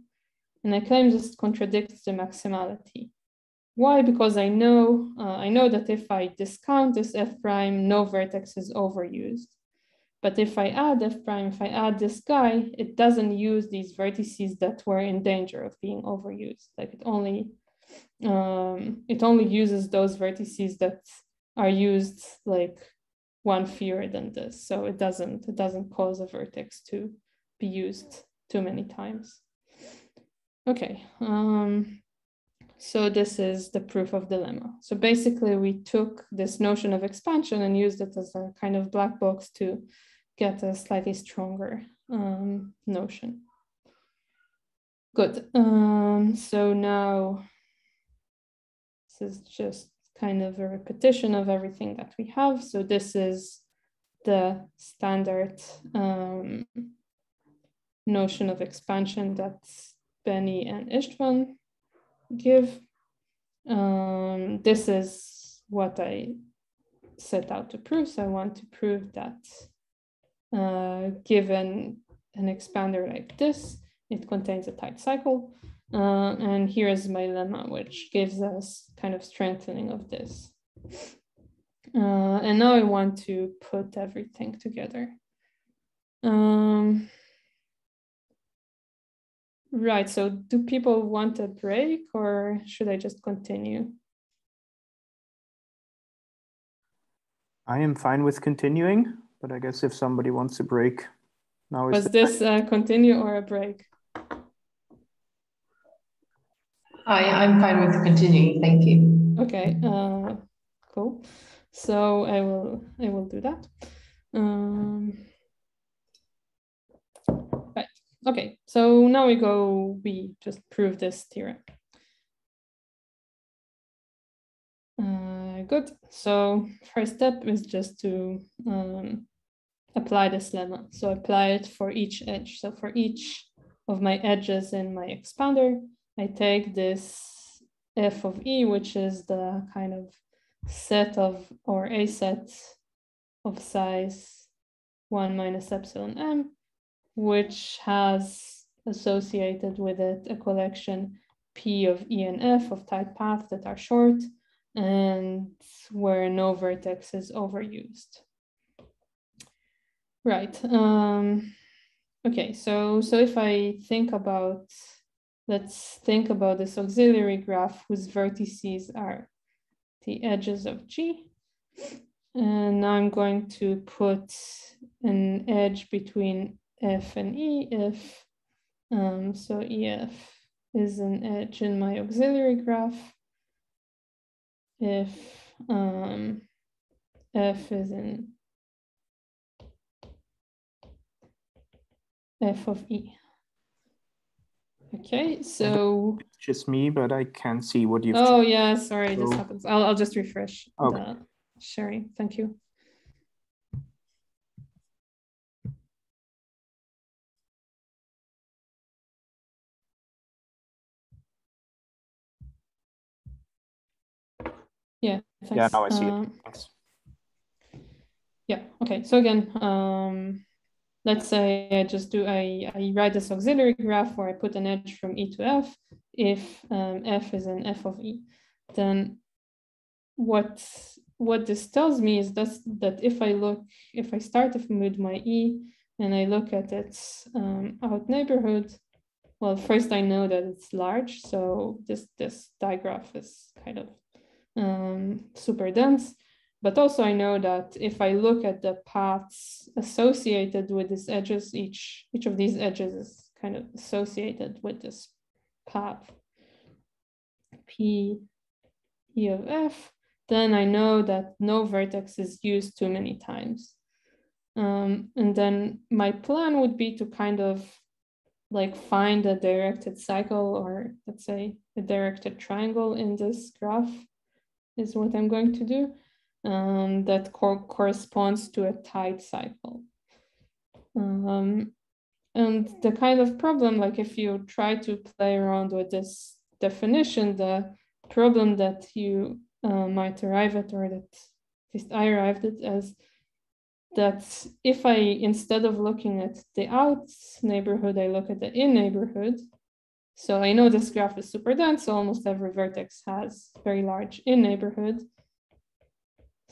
And I claim this contradicts the maximality. Why? Because I know, uh, I know that if I discount this f prime, no vertex is overused. But if I add f prime, if I add this guy, it doesn't use these vertices that were in danger of being overused. Like it only, um, it only uses those vertices that are used like one fewer than this. So it doesn't, it doesn't cause a vertex to be used too many times. Okay, um, so this is the proof of dilemma. So basically we took this notion of expansion and used it as a kind of black box to get a slightly stronger um, notion. Good, um, so now this is just kind of a repetition of everything that we have. So this is the standard um, notion of expansion that Benny and Istvan give. Um, this is what I set out to prove. So I want to prove that uh, given an expander like this, it contains a tight cycle. Uh, and here is my lemma, which gives us kind of strengthening of this. Uh, and now I want to put everything together. Um, right, so do people want a break or should I just continue? I am fine with continuing, but I guess if somebody wants a break, now is Was this a continue or a break? I, I'm fine with continuing. Thank you. Okay, uh, cool. So I will I will do that. Um, okay, so now we go, we just prove this theorem. Uh, good. So first step is just to um, apply this lemma. So apply it for each edge. So for each of my edges in my expander, I take this f of e, which is the kind of set of, or a set of size one minus epsilon m, which has associated with it a collection P of E and F of tight paths that are short and where no vertex is overused. Right. Um, okay, so so if I think about, let's think about this auxiliary graph whose vertices are the edges of G. And now I'm going to put an edge between F and E if, um, so EF is an edge in my auxiliary graph. If um, F is in F of E. Okay, so it's just me, but I can't see what you've. Oh yeah, sorry, so... this happens. I'll I'll just refresh okay. sharing. Thank you. Yeah. Thanks. Yeah, now I see uh, it. Thanks. Yeah. Okay. So again, um, let's say I just do I, I write this auxiliary graph where I put an edge from E to F. If um, F is an F of E, then what what this tells me is that that if I look if I start with my E and I look at its um, out neighborhood, well, first I know that it's large, so this this digraph is kind of um, super dense. But also I know that if I look at the paths associated with these edges, each, each of these edges is kind of associated with this path. P E of F, then I know that no vertex is used too many times. Um, and then my plan would be to kind of like find a directed cycle or let's say a directed triangle in this graph is what I'm going to do um, that co corresponds to a tight cycle. Um, and the kind of problem, like if you try to play around with this definition, the problem that you uh, might arrive at, or that at least I arrived at as that if I, instead of looking at the out neighborhood, I look at the in neighborhood, so I know this graph is super dense, so almost every vertex has very large in neighborhood.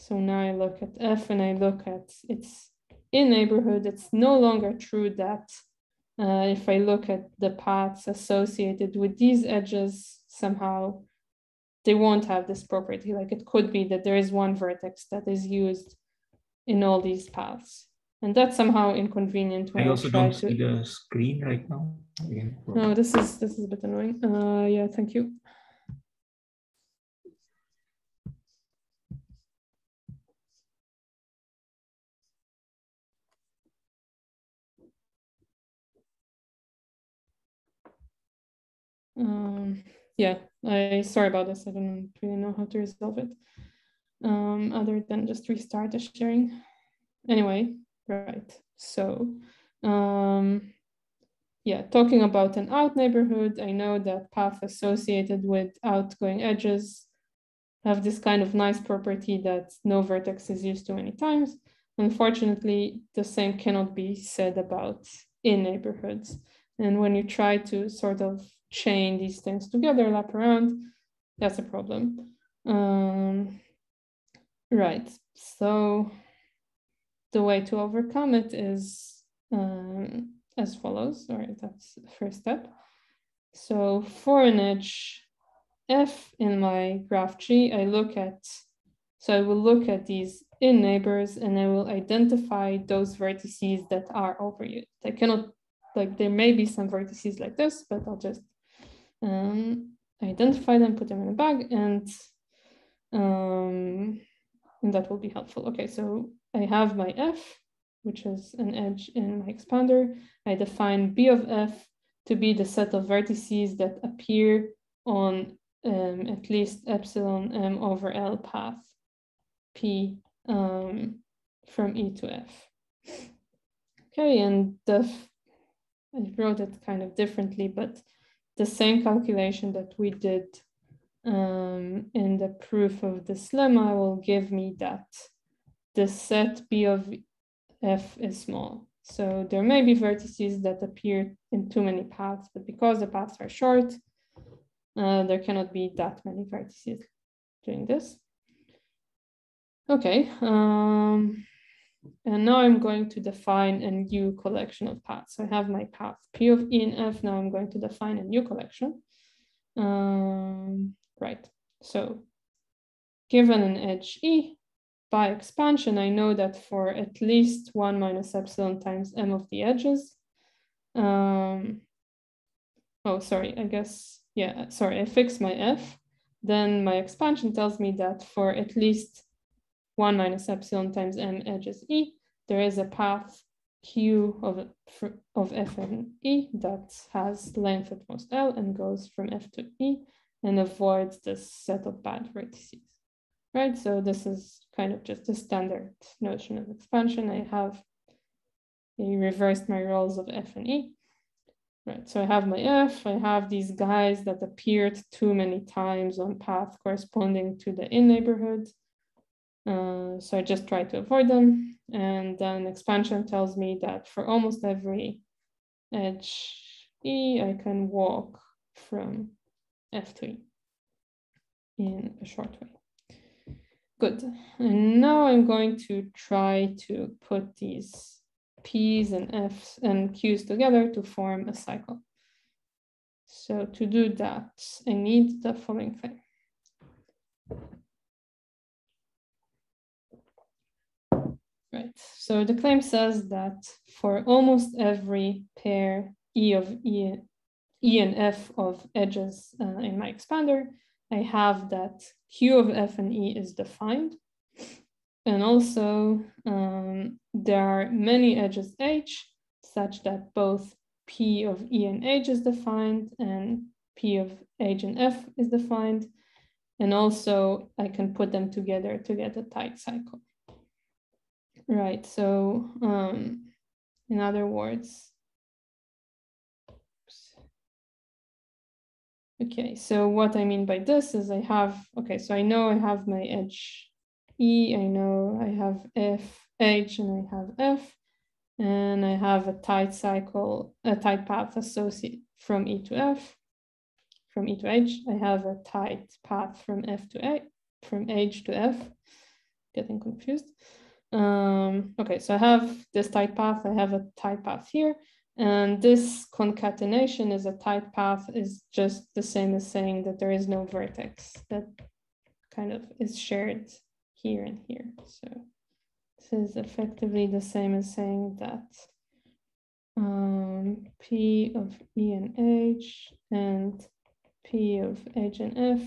So now I look at F and I look at its in neighborhood. It's no longer true that uh, if I look at the paths associated with these edges, somehow they won't have this property. Like it could be that there is one vertex that is used in all these paths. And that's somehow inconvenient. When I also I don't to... see the screen right now. No, this is this is a bit annoying. Uh, yeah, thank you. Um, yeah, I sorry about this. I don't really know how to resolve it. Um, other than just restart the sharing. Anyway, right. So um, yeah, talking about an out neighborhood, I know that path associated with outgoing edges have this kind of nice property that no vertex is used too many times. Unfortunately, the same cannot be said about in neighborhoods. And when you try to sort of chain these things together, lap around, that's a problem. Um, right, so the way to overcome it is um, as follows, or that's the first step. So for an edge f in my graph G, I look at, so I will look at these in neighbors and I will identify those vertices that are overused. I cannot, like there may be some vertices like this, but I'll just um, identify them, put them in a bag and, um, and that will be helpful. Okay, so I have my f which is an edge in my expander, I define B of F to be the set of vertices that appear on um, at least epsilon m over L path P um, from E to F. Okay, and the, I wrote it kind of differently, but the same calculation that we did um, in the proof of this lemma will give me that the set B of F is small. So there may be vertices that appear in too many paths, but because the paths are short, uh, there cannot be that many vertices doing this. Okay, um, and now I'm going to define a new collection of paths. I have my path P of E and F. Now I'm going to define a new collection. Um, right, so given an edge E, by expansion, I know that for at least one minus epsilon times m of the edges, um, oh, sorry, I guess, yeah, sorry, I fix my f, then my expansion tells me that for at least one minus epsilon times m edges e, there is a path q of, of f and e that has length at most l and goes from f to e and avoids this set of bad vertices right? So this is kind of just a standard notion of expansion. I have I reversed my roles of F and E, right? So I have my F, I have these guys that appeared too many times on path corresponding to the in neighborhood. Uh, so I just try to avoid them. And then expansion tells me that for almost every edge E, I can walk from F to E in a short way. Good. And now I'm going to try to put these P's and F's and Q's together to form a cycle. So to do that, I need the following thing. Right, so the claim says that for almost every pair E of E, e and F of edges uh, in my expander, I have that Q of F and E is defined. And also um, there are many edges H such that both P of E and H is defined and P of H and F is defined. And also I can put them together to get a tight cycle. Right, so um, in other words, Okay, so what I mean by this is I have, okay, so I know I have my edge E, I know I have F, H, and I have F, and I have a tight cycle, a tight path associated from E to F, from E to H. I have a tight path from F to A, from H to F, getting confused. Um, okay, so I have this tight path, I have a tight path here, and this concatenation is a tight path is just the same as saying that there is no vertex that kind of is shared here and here. So this is effectively the same as saying that um, P of E and H and P of H and F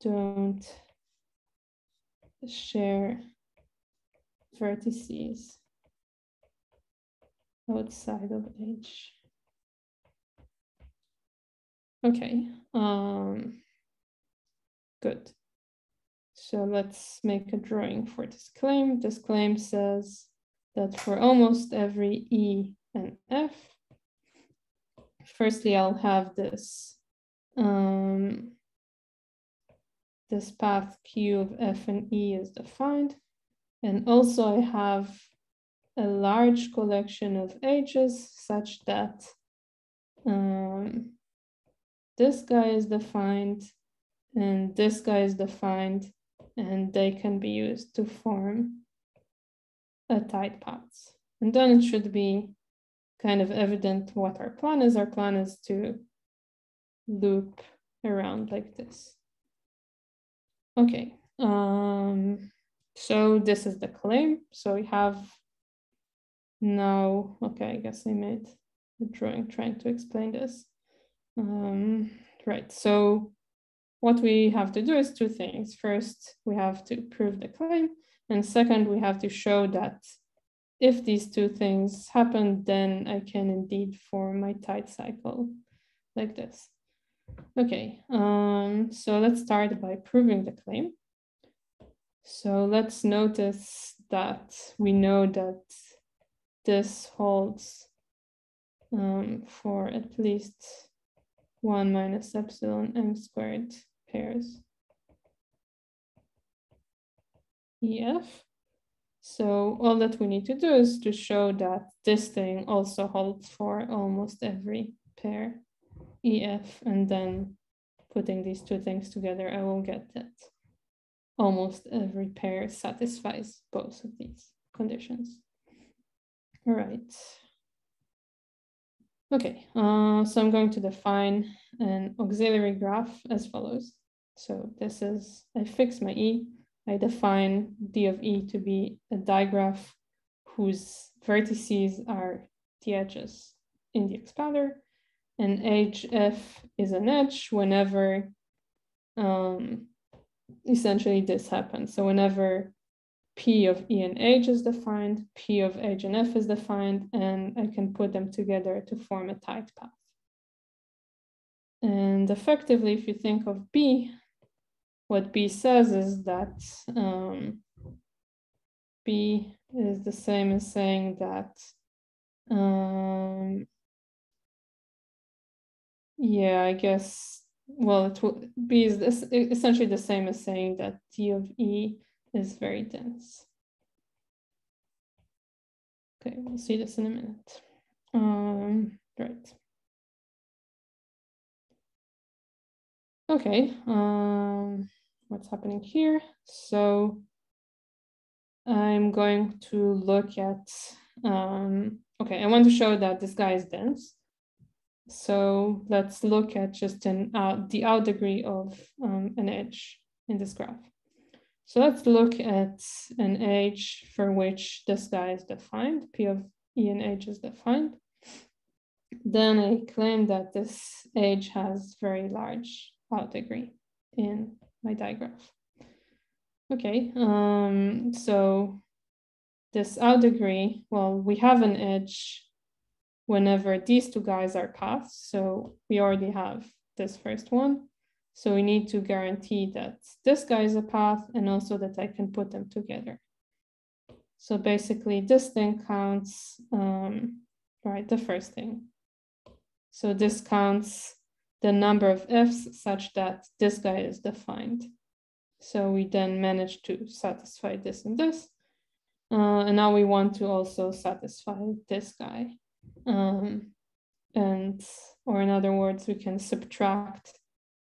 don't share vertices outside of H. Okay, um, good. So let's make a drawing for this claim. This claim says that for almost every E and F, firstly, I'll have this, um, this path Q of F and E is defined. And also I have a large collection of ages such that um, this guy is defined and this guy is defined and they can be used to form a tight path. And then it should be kind of evident what our plan is. Our plan is to loop around like this. Okay, um, so this is the claim. So we have no, okay, I guess I made the drawing trying to explain this. Um, right, so what we have to do is two things. First, we have to prove the claim. And second, we have to show that if these two things happen, then I can indeed form my tight cycle like this. Okay, um, so let's start by proving the claim. So let's notice that we know that this holds um, for at least 1 minus epsilon m squared pairs EF. So all that we need to do is to show that this thing also holds for almost every pair EF and then putting these two things together, I will get that almost every pair satisfies both of these conditions. All right. Okay, uh, so I'm going to define an auxiliary graph as follows. So this is, I fix my E, I define D of E to be a digraph whose vertices are the edges in the expander, and HF is an edge whenever um, essentially this happens. So whenever P of E and H is defined, P of H and F is defined, and I can put them together to form a tight path. And effectively, if you think of B, what B says is that um, B is the same as saying that, um, yeah, I guess, well, it will, be essentially the same as saying that D of E is very dense. Okay, we'll see this in a minute. Um, right. Okay, um, what's happening here? So I'm going to look at, um, okay, I want to show that this guy is dense. So let's look at just an the out degree of um, an edge in this graph. So let's look at an edge for which this guy is defined, P of E and H is defined. Then I claim that this edge has very large out degree in my digraph. Okay, um, so this out degree, well, we have an edge whenever these two guys are paths. So we already have this first one. So we need to guarantee that this guy is a path and also that I can put them together. So basically this thing counts, um, right, the first thing. So this counts the number of f's such that this guy is defined. So we then manage to satisfy this and this. Uh, and now we want to also satisfy this guy. Um, and, or in other words, we can subtract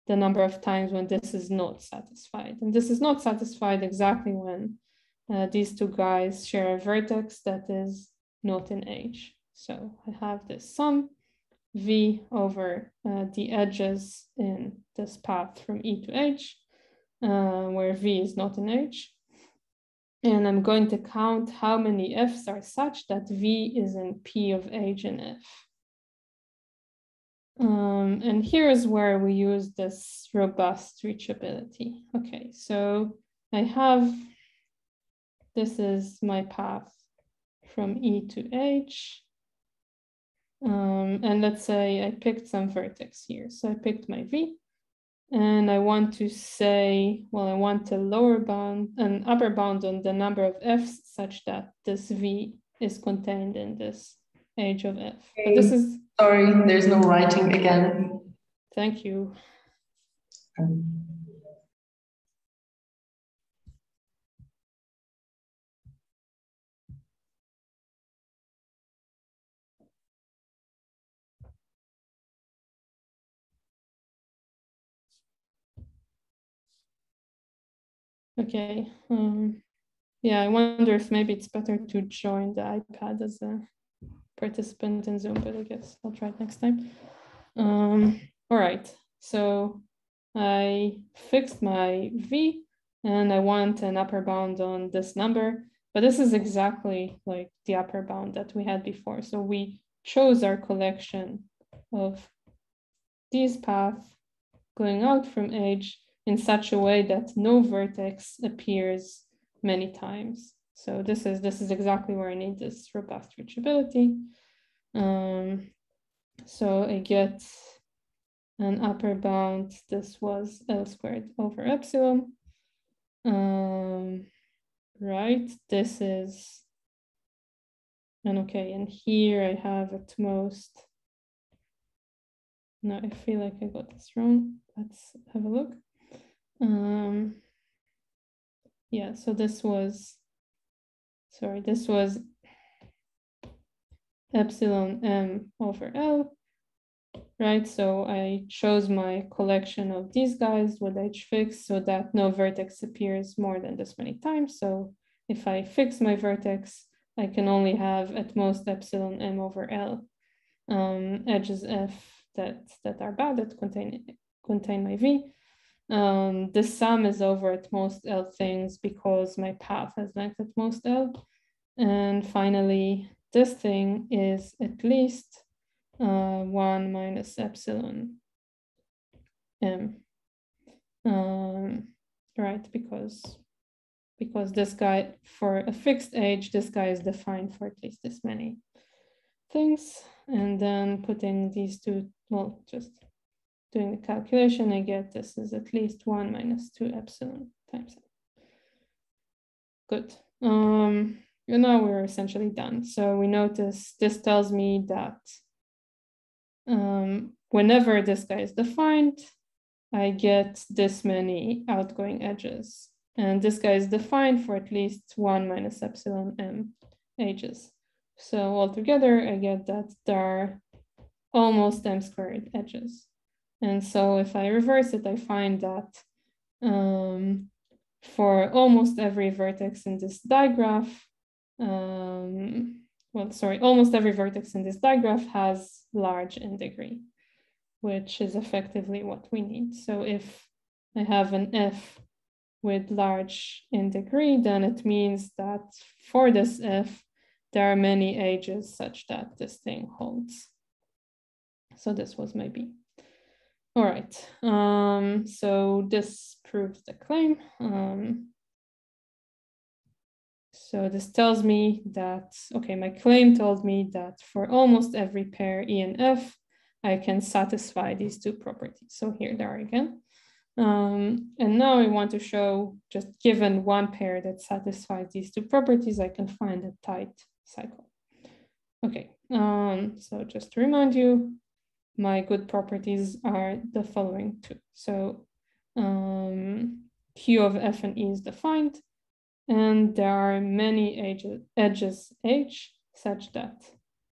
the number of times when this is not satisfied. And this is not satisfied exactly when uh, these two guys share a vertex that is not in H. So I have this sum v over uh, the edges in this path from E to H, uh, where v is not in H. And I'm going to count how many f's are such that v is in P of H and F. Um, and here's where we use this robust reachability. Okay, so I have, this is my path from E to H. Um, and let's say I picked some vertex here. So I picked my V and I want to say, well, I want a lower bound, an upper bound on the number of Fs such that this V is contained in this H of F. Okay. But this is- Sorry, there's no writing again. Thank you. Um. Okay. Um, yeah, I wonder if maybe it's better to join the iPad as a participant in Zoom, but I guess I'll try it next time. Um, all right, so I fixed my V and I want an upper bound on this number, but this is exactly like the upper bound that we had before. So we chose our collection of these paths going out from H in such a way that no vertex appears many times So this is this is exactly where I need this robust reachability. Um, so I get an upper bound. This was L squared over epsilon. Um, right, this is, and okay, and here I have at most, no, I feel like I got this wrong. Let's have a look. Um, yeah, so this was, sorry, this was epsilon m over L right? So I chose my collection of these guys with h fixed so that no vertex appears more than this many times. So if I fix my vertex, I can only have at most epsilon m over L um, edges f that, that are bad that contain, contain my v. Um, the sum is over at most L things because my path has length at most L. And finally, this thing is at least uh, 1 minus epsilon m. Um, right, because because this guy, for a fixed age, this guy is defined for at least this many things. And then putting these two, well, just doing the calculation, I get this is at least 1 minus 2 epsilon times. Good. Um, and now we're essentially done. So we notice this tells me that um, whenever this guy is defined, I get this many outgoing edges. And this guy is defined for at least one minus epsilon m edges. So altogether, I get that there are almost m squared edges. And so if I reverse it, I find that um, for almost every vertex in this digraph, um, well, sorry, almost every vertex in this digraph has large in degree, which is effectively what we need. So if I have an F with large in degree, then it means that for this F, there are many ages such that this thing holds. So this was my B. All right, um, so this proves the claim. Um, so this tells me that, okay, my claim told me that for almost every pair E and F, I can satisfy these two properties. So here they are again. Um, and now I want to show just given one pair that satisfies these two properties, I can find a tight cycle. Okay, um, so just to remind you, my good properties are the following two. So um, Q of F and E is defined and there are many edges, edges H such that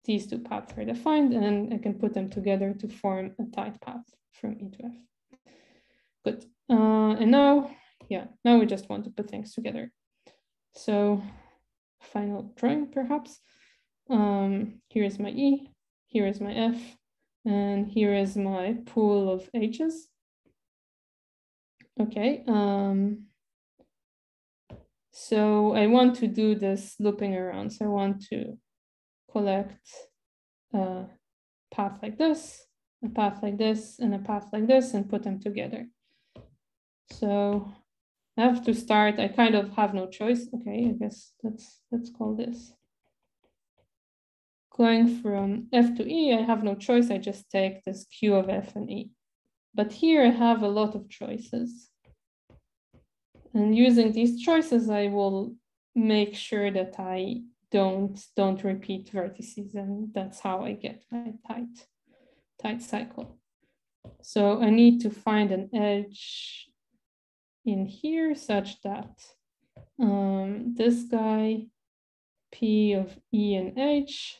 these two paths are defined and I can put them together to form a tight path from E to F. Good. Uh, and now, yeah, now we just want to put things together. So final drawing perhaps. Um, here is my E, here is my F, and here is my pool of H's. Okay, um, so I want to do this looping around. So I want to collect a path like this, a path like this, and a path like this, and put them together. So I have to start, I kind of have no choice. Okay, I guess let's, let's call this. Going from F to E, I have no choice. I just take this Q of F and E. But here I have a lot of choices. And using these choices, I will make sure that I don't don't repeat vertices, and that's how I get my tight tight cycle. So I need to find an edge in here such that um, this guy P of E and H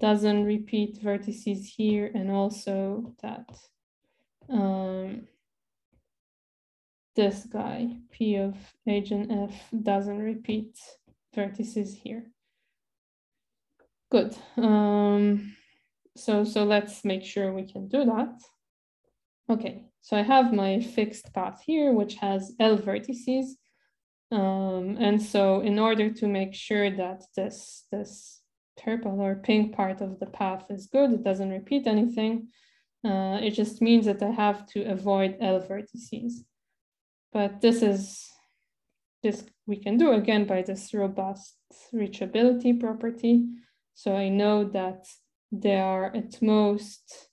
doesn't repeat vertices here, and also that um, this guy, P of and F, doesn't repeat vertices here. Good. Um, so, so let's make sure we can do that. Okay, so I have my fixed path here, which has L vertices. Um, and so in order to make sure that this, this purple or pink part of the path is good, it doesn't repeat anything, uh, it just means that I have to avoid L vertices. But this is this we can do again by this robust reachability property. So I know that there are at most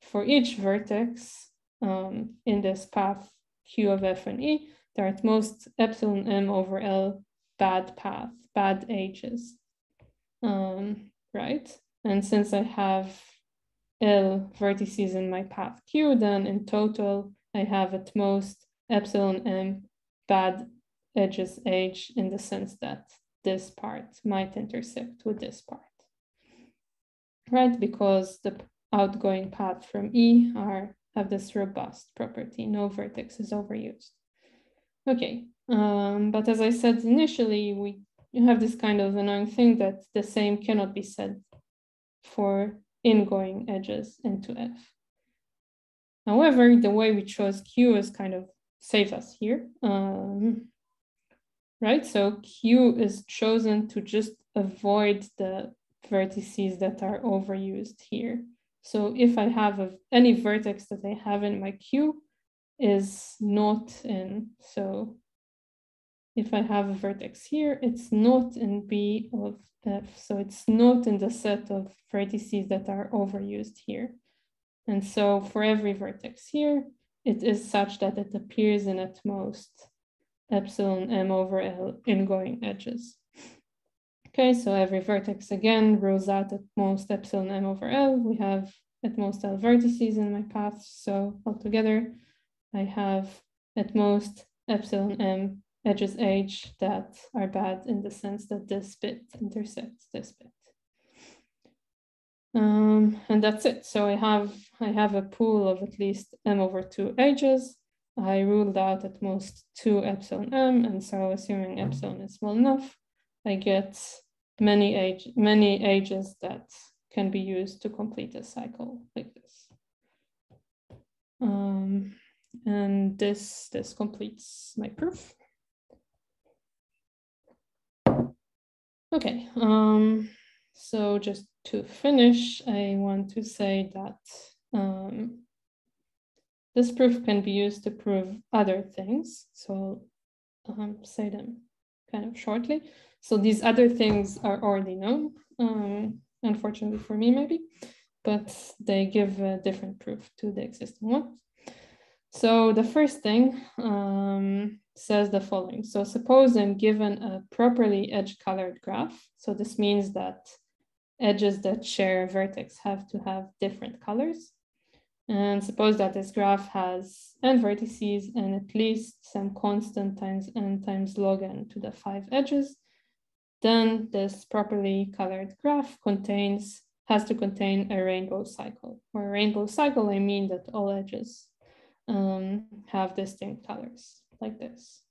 for each vertex um, in this path Q of F and E, there are at most epsilon M over L bad path, bad edges, um, right? And since I have L vertices in my path Q, then in total, I have at most epsilon M bad edges H in the sense that this part might intersect with this part, right? Because the outgoing path from E are have this robust property, no vertex is overused. Okay, um, but as I said initially, we have this kind of annoying thing that the same cannot be said for ingoing edges into F. However, the way we chose Q is kind of saves us here, um, right? So Q is chosen to just avoid the vertices that are overused here. So if I have a, any vertex that I have in my Q is not in, so if I have a vertex here, it's not in B of F. So it's not in the set of vertices that are overused here. And so for every vertex here, it is such that it appears in at most epsilon m over L ingoing edges. Okay, so every vertex again rules out at most epsilon m over L. We have at most L vertices in my path. So altogether, I have at most epsilon m edges H that are bad in the sense that this bit intersects this bit. Um, and that's it. So I have I have a pool of at least m over two edges. I ruled out at most two epsilon m, and so assuming epsilon is small enough, I get many age, many ages that can be used to complete a cycle like this. Um, and this, this completes my proof. Okay, um, so just to finish, I want to say that um, this proof can be used to prove other things. So I'll um, say them kind of shortly. So these other things are already known, um, unfortunately for me maybe, but they give a different proof to the existing one. So the first thing um, says the following. So suppose I'm given a properly edge colored graph. So this means that edges that share a vertex have to have different colors. And suppose that this graph has n vertices and at least some constant times n times log n to the five edges then this properly colored graph contains, has to contain a rainbow cycle. For a rainbow cycle, I mean that all edges um, have distinct colors like this.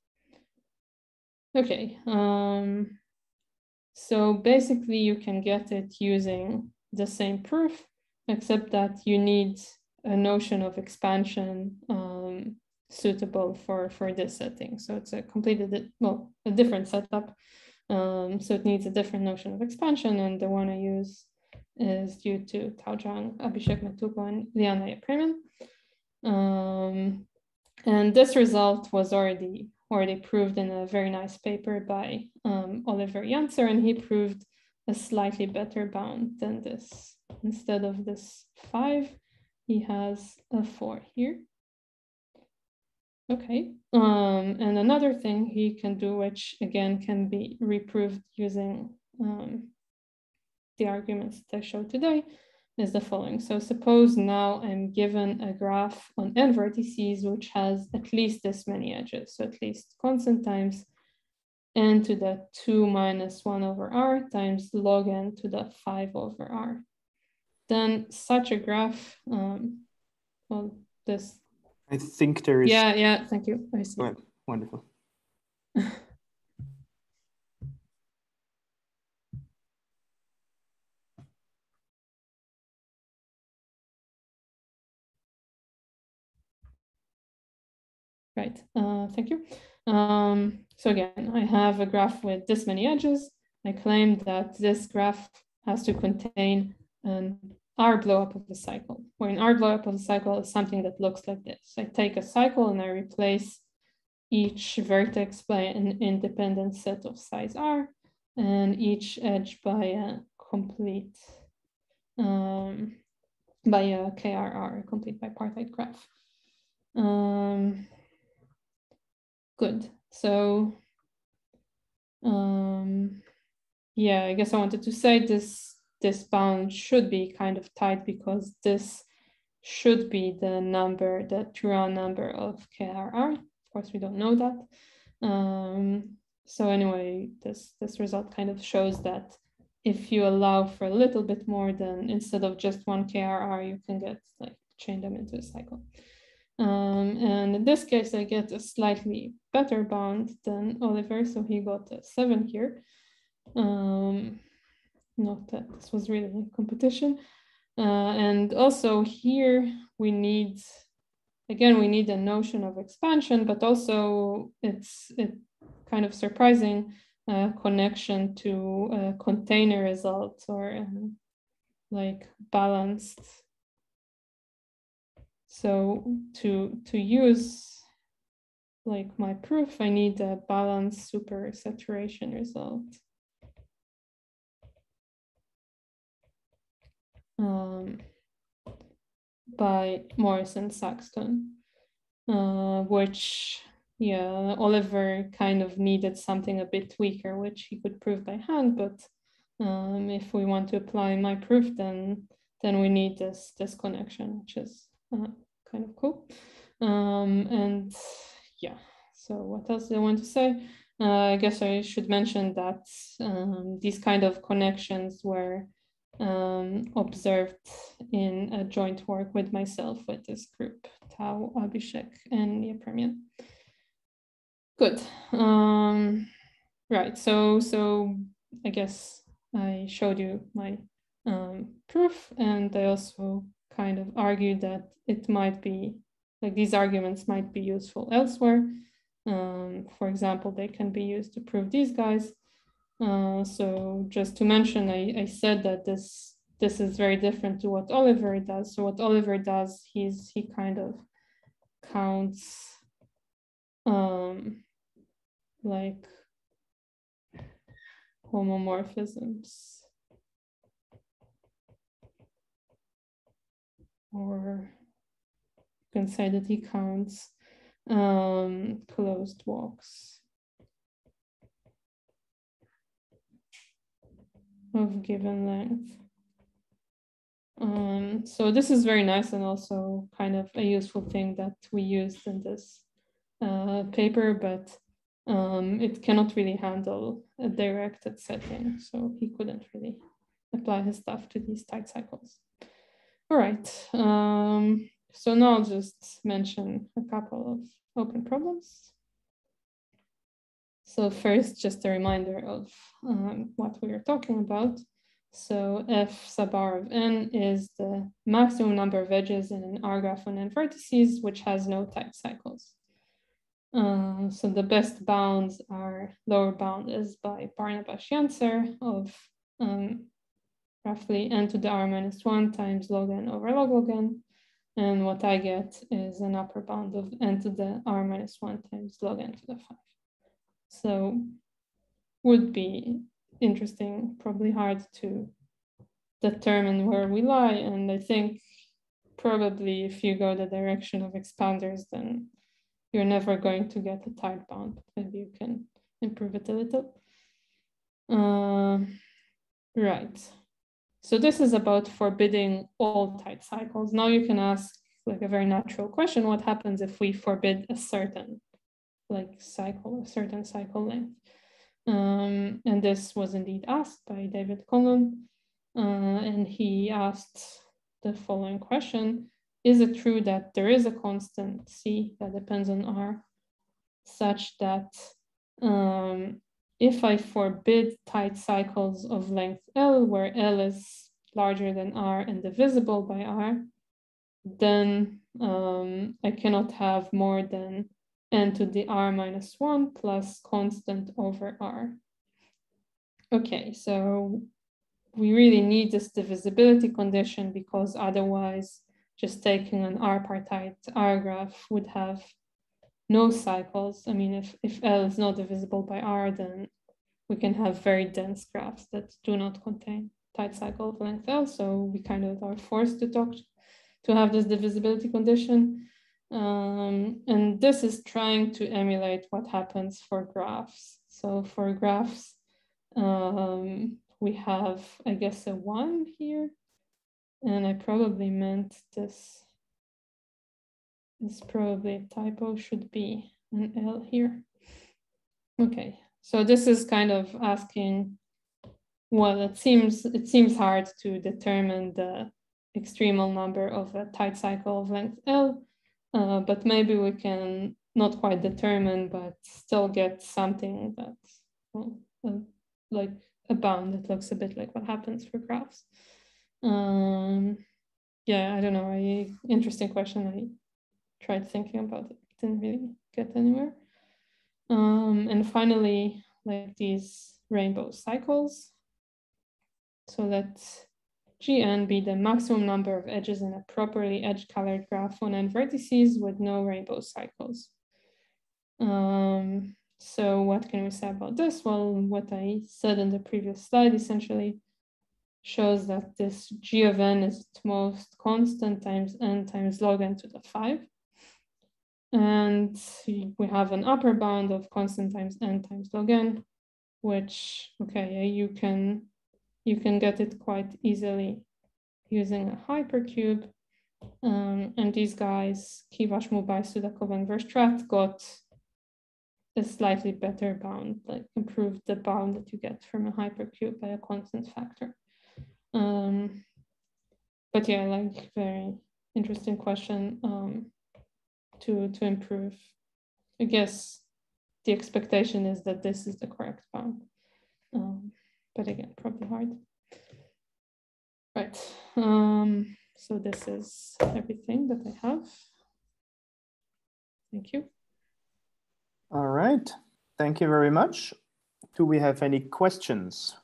Okay, um, so basically you can get it using the same proof, except that you need a notion of expansion um, suitable for, for this setting. So it's a completely, well, a different setup um, so it needs a different notion of expansion, and the one I use is due to Tao Jiang, Abhishek Methuku, and Liana Yepremyan. Um, and this result was already already proved in a very nice paper by um, Oliver Janzer, and he proved a slightly better bound than this. Instead of this five, he has a four here. Okay, um, and another thing he can do, which again can be reproved using um, the arguments that I showed today, is the following. So suppose now I'm given a graph on n vertices, which has at least this many edges, so at least constant times n to the 2 minus 1 over r times log n to the 5 over r. Then such a graph, um, well, this I think there is. Yeah, yeah. Thank you. I see. Right. Wonderful. Right. Uh, thank you. Um, so again, I have a graph with this many edges. I claim that this graph has to contain an R blow up of the cycle, where an R blow up of the cycle is something that looks like this. I take a cycle and I replace each vertex by an independent set of size r, and each edge by a complete um, by a KRR, a complete bipartite graph. Um, good. So um, yeah, I guess I wanted to say this this bound should be kind of tight because this should be the number, the true number of KRR. Of course, we don't know that. Um, so anyway, this this result kind of shows that if you allow for a little bit more, then instead of just one KRR, you can get like chain them into a cycle. Um, and in this case, I get a slightly better bound than Oliver, so he got a seven here. Um, not that this was really a competition. Uh, and also here we need, again, we need a notion of expansion, but also it's it kind of surprising uh, connection to a container results or uh, like balanced so to, to use like my proof, I need a balanced super saturation result. Um, by Morris and Saxton, uh, which, yeah, Oliver kind of needed something a bit weaker, which he could prove by hand. But um, if we want to apply my proof, then then we need this this connection, which is uh, kind of cool. Um, and yeah, so what else do I want to say? Uh, I guess I should mention that um, these kind of connections were um, observed in a joint work with myself with this group, Tao, Abhishek, and Yepremyan. Good. Um, right. So so I guess I showed you my um, proof, and I also kind of argued that it might be like these arguments might be useful elsewhere. Um, for example, they can be used to prove these guys. Uh, so just to mention, I, I said that this this is very different to what Oliver does. So what Oliver does, he's he kind of counts um, like homomorphisms or you can say that he counts um, closed walks of given length. Um, so this is very nice and also kind of a useful thing that we used in this uh, paper, but um, it cannot really handle a directed setting. So he couldn't really apply his stuff to these tight cycles. All right, um, so now I'll just mention a couple of open problems. So first, just a reminder of um, what we are talking about. So f sub r of n is the maximum number of edges in an R graph on n vertices, which has no tight cycles. Uh, so the best bounds are lower bound is by Barnabás Janzer of um, roughly n to the r minus 1 times log n over log log n. And what I get is an upper bound of n to the r minus 1 times log n to the 5. So would be interesting, probably hard to determine where we lie. And I think probably if you go the direction of expanders, then you're never going to get a tight bound. Maybe you can improve it a little. Uh, right. So this is about forbidding all tight cycles. Now you can ask like a very natural question, what happens if we forbid a certain like cycle, a certain cycle length? Um, and this was indeed asked by David Conlon. Uh, and he asked the following question, is it true that there is a constant C that depends on R such that um, if I forbid tight cycles of length L, where L is larger than R and divisible by R, then um, I cannot have more than n to the r minus 1 plus constant over r. Okay, so we really need this divisibility condition because otherwise just taking an r partite r graph would have no cycles, I mean, if, if L is not divisible by R, then we can have very dense graphs that do not contain tight cycle of length L. So we kind of are forced to talk to have this divisibility condition. Um, and this is trying to emulate what happens for graphs. So for graphs, um, we have, I guess, a one here. And I probably meant this. This probably typo should be an L here. Okay, so this is kind of asking, well, it seems it seems hard to determine the extremal number of a tight cycle of length L, uh, but maybe we can not quite determine, but still get something that well, uh, like a bound that looks a bit like what happens for graphs. Um, yeah, I don't know. I, interesting question. I tried thinking about it, didn't really get anywhere. Um, and finally, like these rainbow cycles. So let Gn be the maximum number of edges in a properly edge colored graph on n vertices with no rainbow cycles. Um, so what can we say about this? Well, what I said in the previous slide essentially shows that this g of n is most constant times n times log n to the 5. And we have an upper bound of constant times n times log n, which, okay, you can, you can get it quite easily using a hypercube. Um, and these guys, Keevash, Mubayi, Sudakov, and Verstraëte got a slightly better bound, like improved the bound that you get from a hypercube by a constant factor. Um, but yeah, like very interesting question um, to, to improve. I guess the expectation is that this is the correct bound. Um, but again, probably hard. Right, um, so this is everything that I have. Thank you. All right. Thank you very much. Do we have any questions?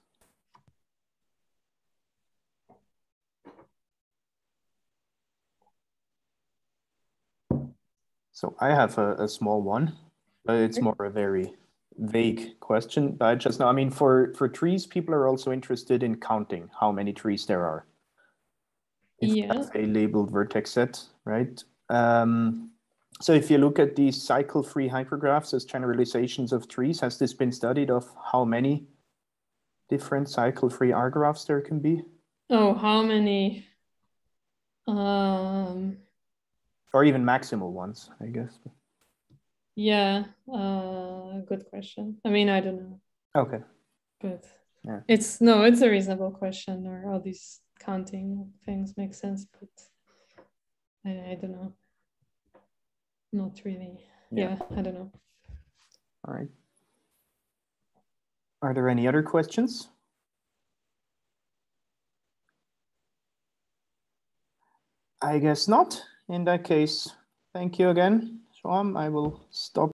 So I have a, a small one, but it's more a very vague question. But I just know, I mean, for, for trees, people are also interested in counting how many trees there are. If yeah. a labeled vertex set, right? Um, so if you look at these cycle-free hypergraphs as generalizations of trees, has this been studied of how many different cycle-free R graphs there can be? Oh, how many? Um, or even maximal ones, I guess. Yeah, uh, good question. I mean, I don't know. Okay. But yeah. it's no, it's a reasonable question, or all these counting things make sense, but I, I don't know not really. Yeah. yeah, I don't know. All right. Are there any other questions? I guess not. In that case, thank you again, Shoham. I will stop